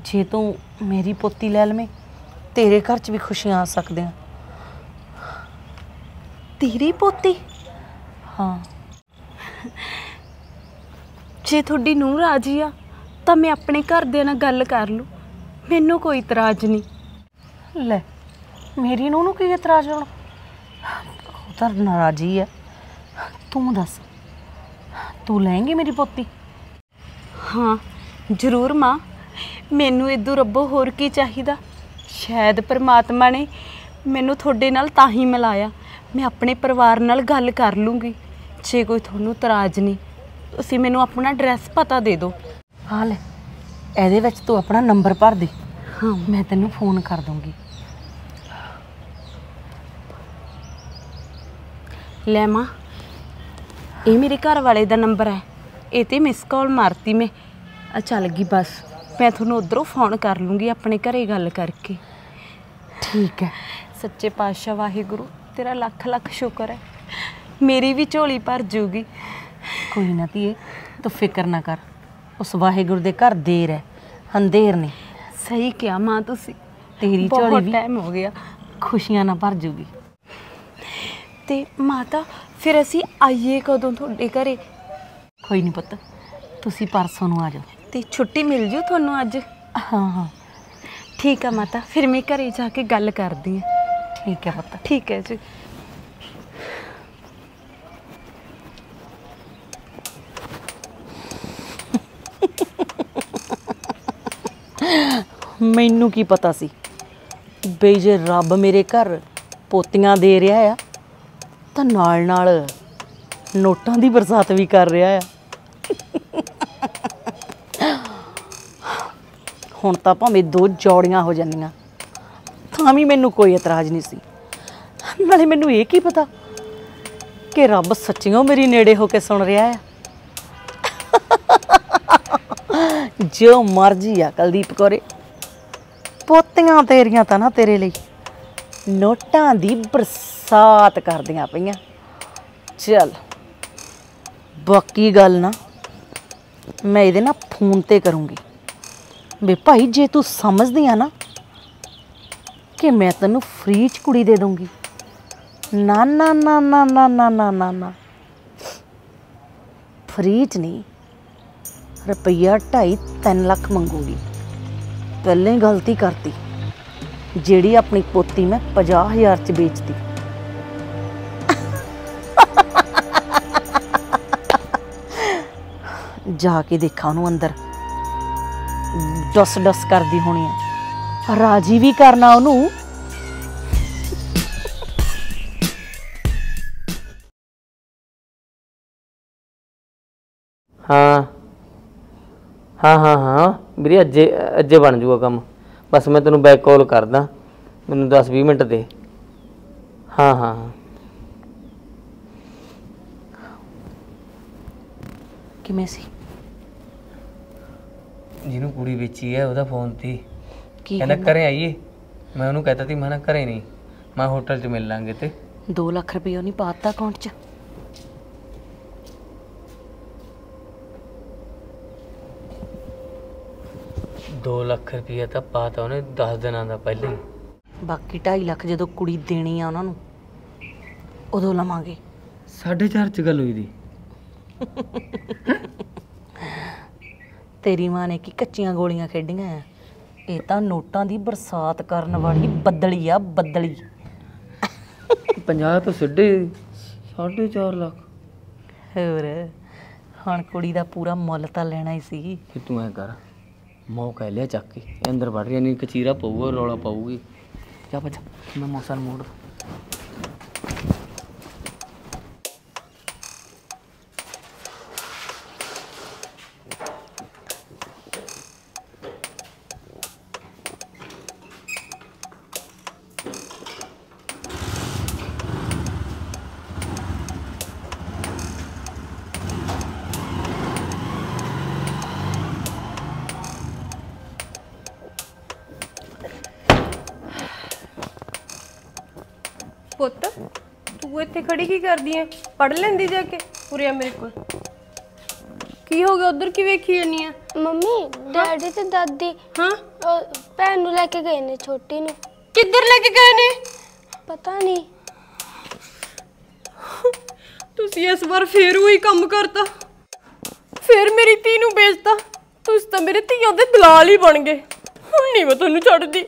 ਜੇ ਤੂੰ ਮੇਰੀ ਪੋਤੀ ਲੈ ਲਵੇਂ ਤੇਰੇ ਘਰ 'ਚ ਵੀ ਖੁਸ਼ੀਆਂ ਆ ਸਕਦੀਆਂ। ਤੇਰੀ ਪੋਤੀ? ਹਾਂ। ਜੇ ਤੁਹਾਡੀ ਨੂੰਹ ਰਾਜੀ ਆ ਤਾਂ ਮੈਂ ਆਪਣੇ ਘਰਦਿਆਂ ਨਾਲ ਗੱਲ ਕਰ ਲੂ। ਮੈਨੂੰ ਕੋਈ ਇਤਰਾਜ਼ ਨਹੀਂ। ਲੈ ਮੇਰੀ ਨੂੰ ਨੂੰ ਕੀ ਇਤਰਾਜ਼ ਹੋਣਾ? ਉਹ ਤਾਂ ਨਾਰਾਜ਼ੀ ਹੈ ਤੂੰ ਦੱਸ ਤੂੰ ਲੈਂਗੀ ਮੇਰੀ ਪੋਤੀ? ਹਾਂ ਜ਼ਰੂਰ ਮਾਂ। ਮੈਨੂੰ ਇਦੋਂ ਰੱਬੋ ਹੋਰ ਕੀ ਚਾਹੀਦਾ? ਸ਼ਾਇਦ ਪ੍ਰਮਾਤਮਾ ਨੇ ਮੈਨੂੰ ਤੁਹਾਡੇ ਨਾਲ ਤਾਂ ਹੀ ਮਿਲਾਇਆ। ਮੈਂ ਆਪਣੇ ਪਰਿਵਾਰ ਨਾਲ ਗੱਲ ਕਰ ਲੂੰਗੀ। ਜੇ ਕੋਈ ਤੁਹਾਨੂੰ ਇਤਰਾਜ਼ ਨਹੀਂ ਤੁਸੀਂ ਮੈਨੂੰ ਆਪਣਾ ਐਡਰੈਸ ਪਤਾ ਦੇ ਦਿਓ। ਹਾਂ ਲੈ ਇਹਦੇ ਵਿੱਚ ਤੂੰ ਆਪਣਾ ਨੰਬਰ ਭਰ ਦੇ। ਹਾਂ। ਮੈਂ ਤੈਨੂੰ ਫੋਨ ਕਰ ਦੂੰਗੀ। ਲੈ ਮਾਂ ਇਹ ਮੇਰੇ ਘਰ ਵਾਲੇ ਦਾ ਨੰਬਰ ਹੈ। ਇਹ ਤੇ ਮਿਸ ਕਾਲ ਮਾਰਤੀ ਮੈਂ। ਆ ਚੱਲ ਗਈ ਬਸ। ਮੈਂ ਤੁਹਾਨੂੰ ਉਧਰੋਂ ਫੋਨ ਕਰ ਲੂੰਗੀ ਆਪਣੇ ਘਰੇ ਗੱਲ ਕਰਕੇ। ਠੀਕ ਹੈ। ਸੱਚੇ ਪਾਤਸ਼ਾਹ ਵਾਹਿਗੁਰੂ ਤੇਰਾ ਲੱਖ ਲੱਖ ਸ਼ੁਕਰ ਹੈ। ਮੇਰੀ ਵੀ ਝੋਲੀ ਭਰ ਜੂਗੀ। ਕੋਈ ਨਾ ਧੀਏ ਤੂੰ ਫਿਕਰ ਨਾ ਕਰ। ਉਸ ਵਾਹਿਗੁਰੂ ਦੇ ਘਰ ਦੇਰ ਹੈ ਅੰਧੇਰ ਨਹੀਂ ਸਹੀ ਕਿਹਾ ਮਾਂ ਤੁਸੀਂ। ਤੇਰੀ ਝੋਲੀ ਵੀ ਟਾਈਮ ਹੋ ਗਿਆ। ਖੁਸ਼ੀਆਂ ਨਾਲ ਭਰ ਜੂਗੀ। ਤੇ ਮਾਤਾ ਫਿਰ ਅਸੀਂ ਆਈਏ ਕਦੋਂ ਤੁਹਾਡੇ ਘਰੇ? ਕੋਈ ਨਹੀਂ ਪੁੱਤ ਤੁਸੀਂ ਪਰਸੋਂ ਨੂੰ ਆ ਜਾਓ। ਤੇ ਛੁੱਟੀ ਮਿਲ ਜੂ ਤੁਹਾਨੂੰ ਅੱਜ? ਹਾਂ ਹਾਂ। ਠੀਕ ਆ ਮਾਤਾ ਫਿਰ ਮੈਂ ਘਰੇ ਜਾ ਕੇ ਗੱਲ ਕਰਦੀ ਹਾਂ ਠੀਕ ਹੈ ਪੁੱਤ। ਠੀਕ ਹੈ ਜੀ। ਮੈਨੂੰ ਕੀ ਪਤਾ ਸੀ ਬਈ ਜੇ ਰੱਬ ਮੇਰੇ ਘਰ ਪੋਤੀਆਂ ਦੇ ਰਿਹਾ ਆ ਤਾਂ ਨਾਲ ਨਾਲ ਨੋਟਾਂ ਦੀ ਬਰਸਾਤ ਵੀ ਕਰ ਰਿਹਾ ਆ। ਹੁਣ ਤਾਂ ਭਾਵੇਂ ਦੋ ਜੋੜੀਆਂ ਹੋ ਜਾਂਦੀਆਂ, ਤਾਂ ਵੀ ਮੈਨੂੰ ਕੋਈ ਇਤਰਾਜ਼ ਨਹੀਂ ਸੀ। ਨਾਲੇ ਮੈਨੂੰ ਇਹ ਕੀ ਪਤਾ ਕਿ ਰੱਬ ਸੱਚੀਓ ਮੇਰੀ ਨੇੜੇ ਹੋ ਕੇ ਸੁਣ ਰਿਹਾ ਆ ਜੋ ਮਰਜ਼ੀ ਆ ਕਲਦੀਪ ਕੋਰੇ, ਪੋਤੀਆਂ ਤੇਰੀਆਂ ਤਾਂ ਨਾ ਤੇਰੇ ਲਈ ਨੋਟਾਂ ਦੀ ਬਰਸਾਤ ਕਰਦੀਆਂ ਪਈਆਂ। ਚੱਲ, ਬਾਕੀ ਗੱਲ ਨਾ ਮੈਂ ਇਹਦੇ ਨਾਲ ਫੋਨ ਤੇ ਕਰੂੰਗੀ। ਵੇ ਭਾਈ ਜੇ ਤੂੰ ਸਮਝਦੀ ਆ ਨਾ ਕਿ ਮੈਂ ਤੈਨੂੰ ਫ੍ਰੀ ਚ ਕੁੜੀ ਦੇ ਦੂੰਗੀ ਨਾ ਨਾ ਨਾ ਨਾ ਨਾ ਨਾ ਨਾ ਨਾ ਨਾ। ਫ੍ਰੀ ਚ ਨਹੀਂ, ਰੁਪਈਆ 2.5 3 ਲੱਖ ਮੰਗੂਗੀ। ਪਹਿਲਾਂ ਹੀ ਗਲਤੀ ਕਰਤੀ, ਜਿਹੜੀ ਆਪਣੀ ਪੋਤੀ ਮੈਂ 50000 ਚ ਵੇਚਤੀ। ਜਾ ਕੇ ਦੇਖਾਂ ਉਹਨੂੰ ਅੰਦਰ। ਡਸ ਡਸ ਕਰਦੀ ਹੋਣੀ ਆ। ਰਾਜੀ ਵੀ ਕਰਨਾ ਉਹਨੂੰ। ਹਾਂ। ਹਾਂ ਹਾਂ ਹਾਂ। ਵੀਰੇ ਅੱਜੇ ਅੱਜੇ ਬਣ ਜੂਗਾ ਕੰਮ। ਬਸ ਮੈਂ ਤੈਨੂੰ ਬੈਕ ਕਾਲ ਕਰਦਾ। ਮੈਨੂੰ 10 20 ਮਿੰਟ ਦੇ। ਹਾਂ ਹਾਂ ਹਾਂ। ਕਿਵੇਂ ਸੀ? ਜਿਹਨੂੰ ਕੁੜੀ ਵੇਚੀ ਹੈ ਉਹਦਾ ਫੋਨ ਤੇ ਕੀ ਕਹਿੰਦਾ? ਘਰੇ ਆਈਏ। ਮੈਂ ਉਹਨੂੰ ਕਹਤਾ ਤੀ ਮੈਂ ਨਾ ਘਰੇ ਨਹੀਂ। ਮੈਂ ਹੋਟਲ 'ਚ ਮਿਲ ਲਾਂਗੇ ਤੇ। 2 ਲੱਖ ਰੁਪਏ ਉਹਨੇ ਪਾਤਾ ਅਕਾਊਂਟ 'ਚ। ਦੋ ਲੱਖ ਰੁਪਈਆ ਤਾਂ ਪਾਤਾ ਉਹਨੇ 10 ਦਿਨਾਂ ਦਾ ਪਹਿਲਾਂ ਬਾਕੀ 2.5 ਲੱਖ ਜਦੋਂ ਕੁੜੀ ਦੇਣੀ ਆ ਉਹਨਾਂ ਨੂੰ ਉਦੋਂ ਲਵਾਂਗੇ। 4.5 ਚ ਗੱਲ ਹੋਈ ਦੀ। ਤੇਰੀ ਮਾਂ ਨੇ ਕੀ ਕੱਚੀਆਂ ਗੋਲੀਆਂ ਖੇਡੀਆਂ ਆ? ਇਹ ਤਾਂ ਨੋਟਾਂ ਦੀ ਬਰਸਾਤ ਕਰਨ ਵਾਲੀ ਬੱਦਲੀ ਆ ਬੱਦਲੀ। 50 ਤੋਂ ਸਿੱਧੇ 4.5 ਲੱਖ। ਹੋਰ ਹੁਣ ਕੁੜੀ ਦਾ ਪੂਰਾ ਮੁੱਲ ਤਾਂ ਲੈਣਾ ਹੀ ਸੀ। ਫਿਰ ਤੂੰ ਐ ਕਰ ਮੌਕਾ ਲਿਆ ਚੱਕ ਕੇ ਅੰਦਰ ਵੜ ਰਹੀ ਨਹੀਂ ਕਚੀਰਾ ਪਊਗਾ ਰੌਲਾ ਪਾਊਗੀ। ਜਾ ਬੱਚਾ ਮੈਂ ਮੌਸਮ ਮੋੜ ਪੁੱਤ ਤੂੰ ਇੱਥੇ ਖੜੀ ਕੀ ਕਰਦੀ ਐ? ਪੜ ਲੈਂਦੀ ਜਾ ਕੇ ਉਰੇ ਆ ਮੇਰੇ ਕੋਲ। ਕੀ ਹੋ ਗਿਆ? ਉਧਰ ਕੀ ਵੇਖੀ ਜਾਨੀ ਆ ਮੰਮੀ ਡੈਡੀ ਤੇ ਦਾਦੀ ਹਾਂ? ਭੈਣ ਨੂੰ ਲੈ ਕੇ ਗਏ ਨੇ ਛੋਟੀ ਨੂੰ। ਕਿੱਧਰ ਲੈ ਕੇ ਗਏ ਨੇ? ਪਤਾ ਨਹੀਂ। ਤੁਸੀਂ ਇਸ ਵਾਰ ਫੇਰ ਉਹੀ ਕੰਮ ਕਰਤਾ। ਫੇਰ ਮੇਰੀ ਧੀ ਨੂੰ ਵੇਚਤਾ। ਤੁਸੀਂ ਤਾਂ ਮੇਰੇ ਧੀਆਂ ਦੇ ਦਲਾਲ ਹੀ ਬਣ ਗਏ। ਹੁਣ ਨਹੀਂ ਮੈਂ ਤੁਹਾਨੂੰ ਛੱਡਦੀ।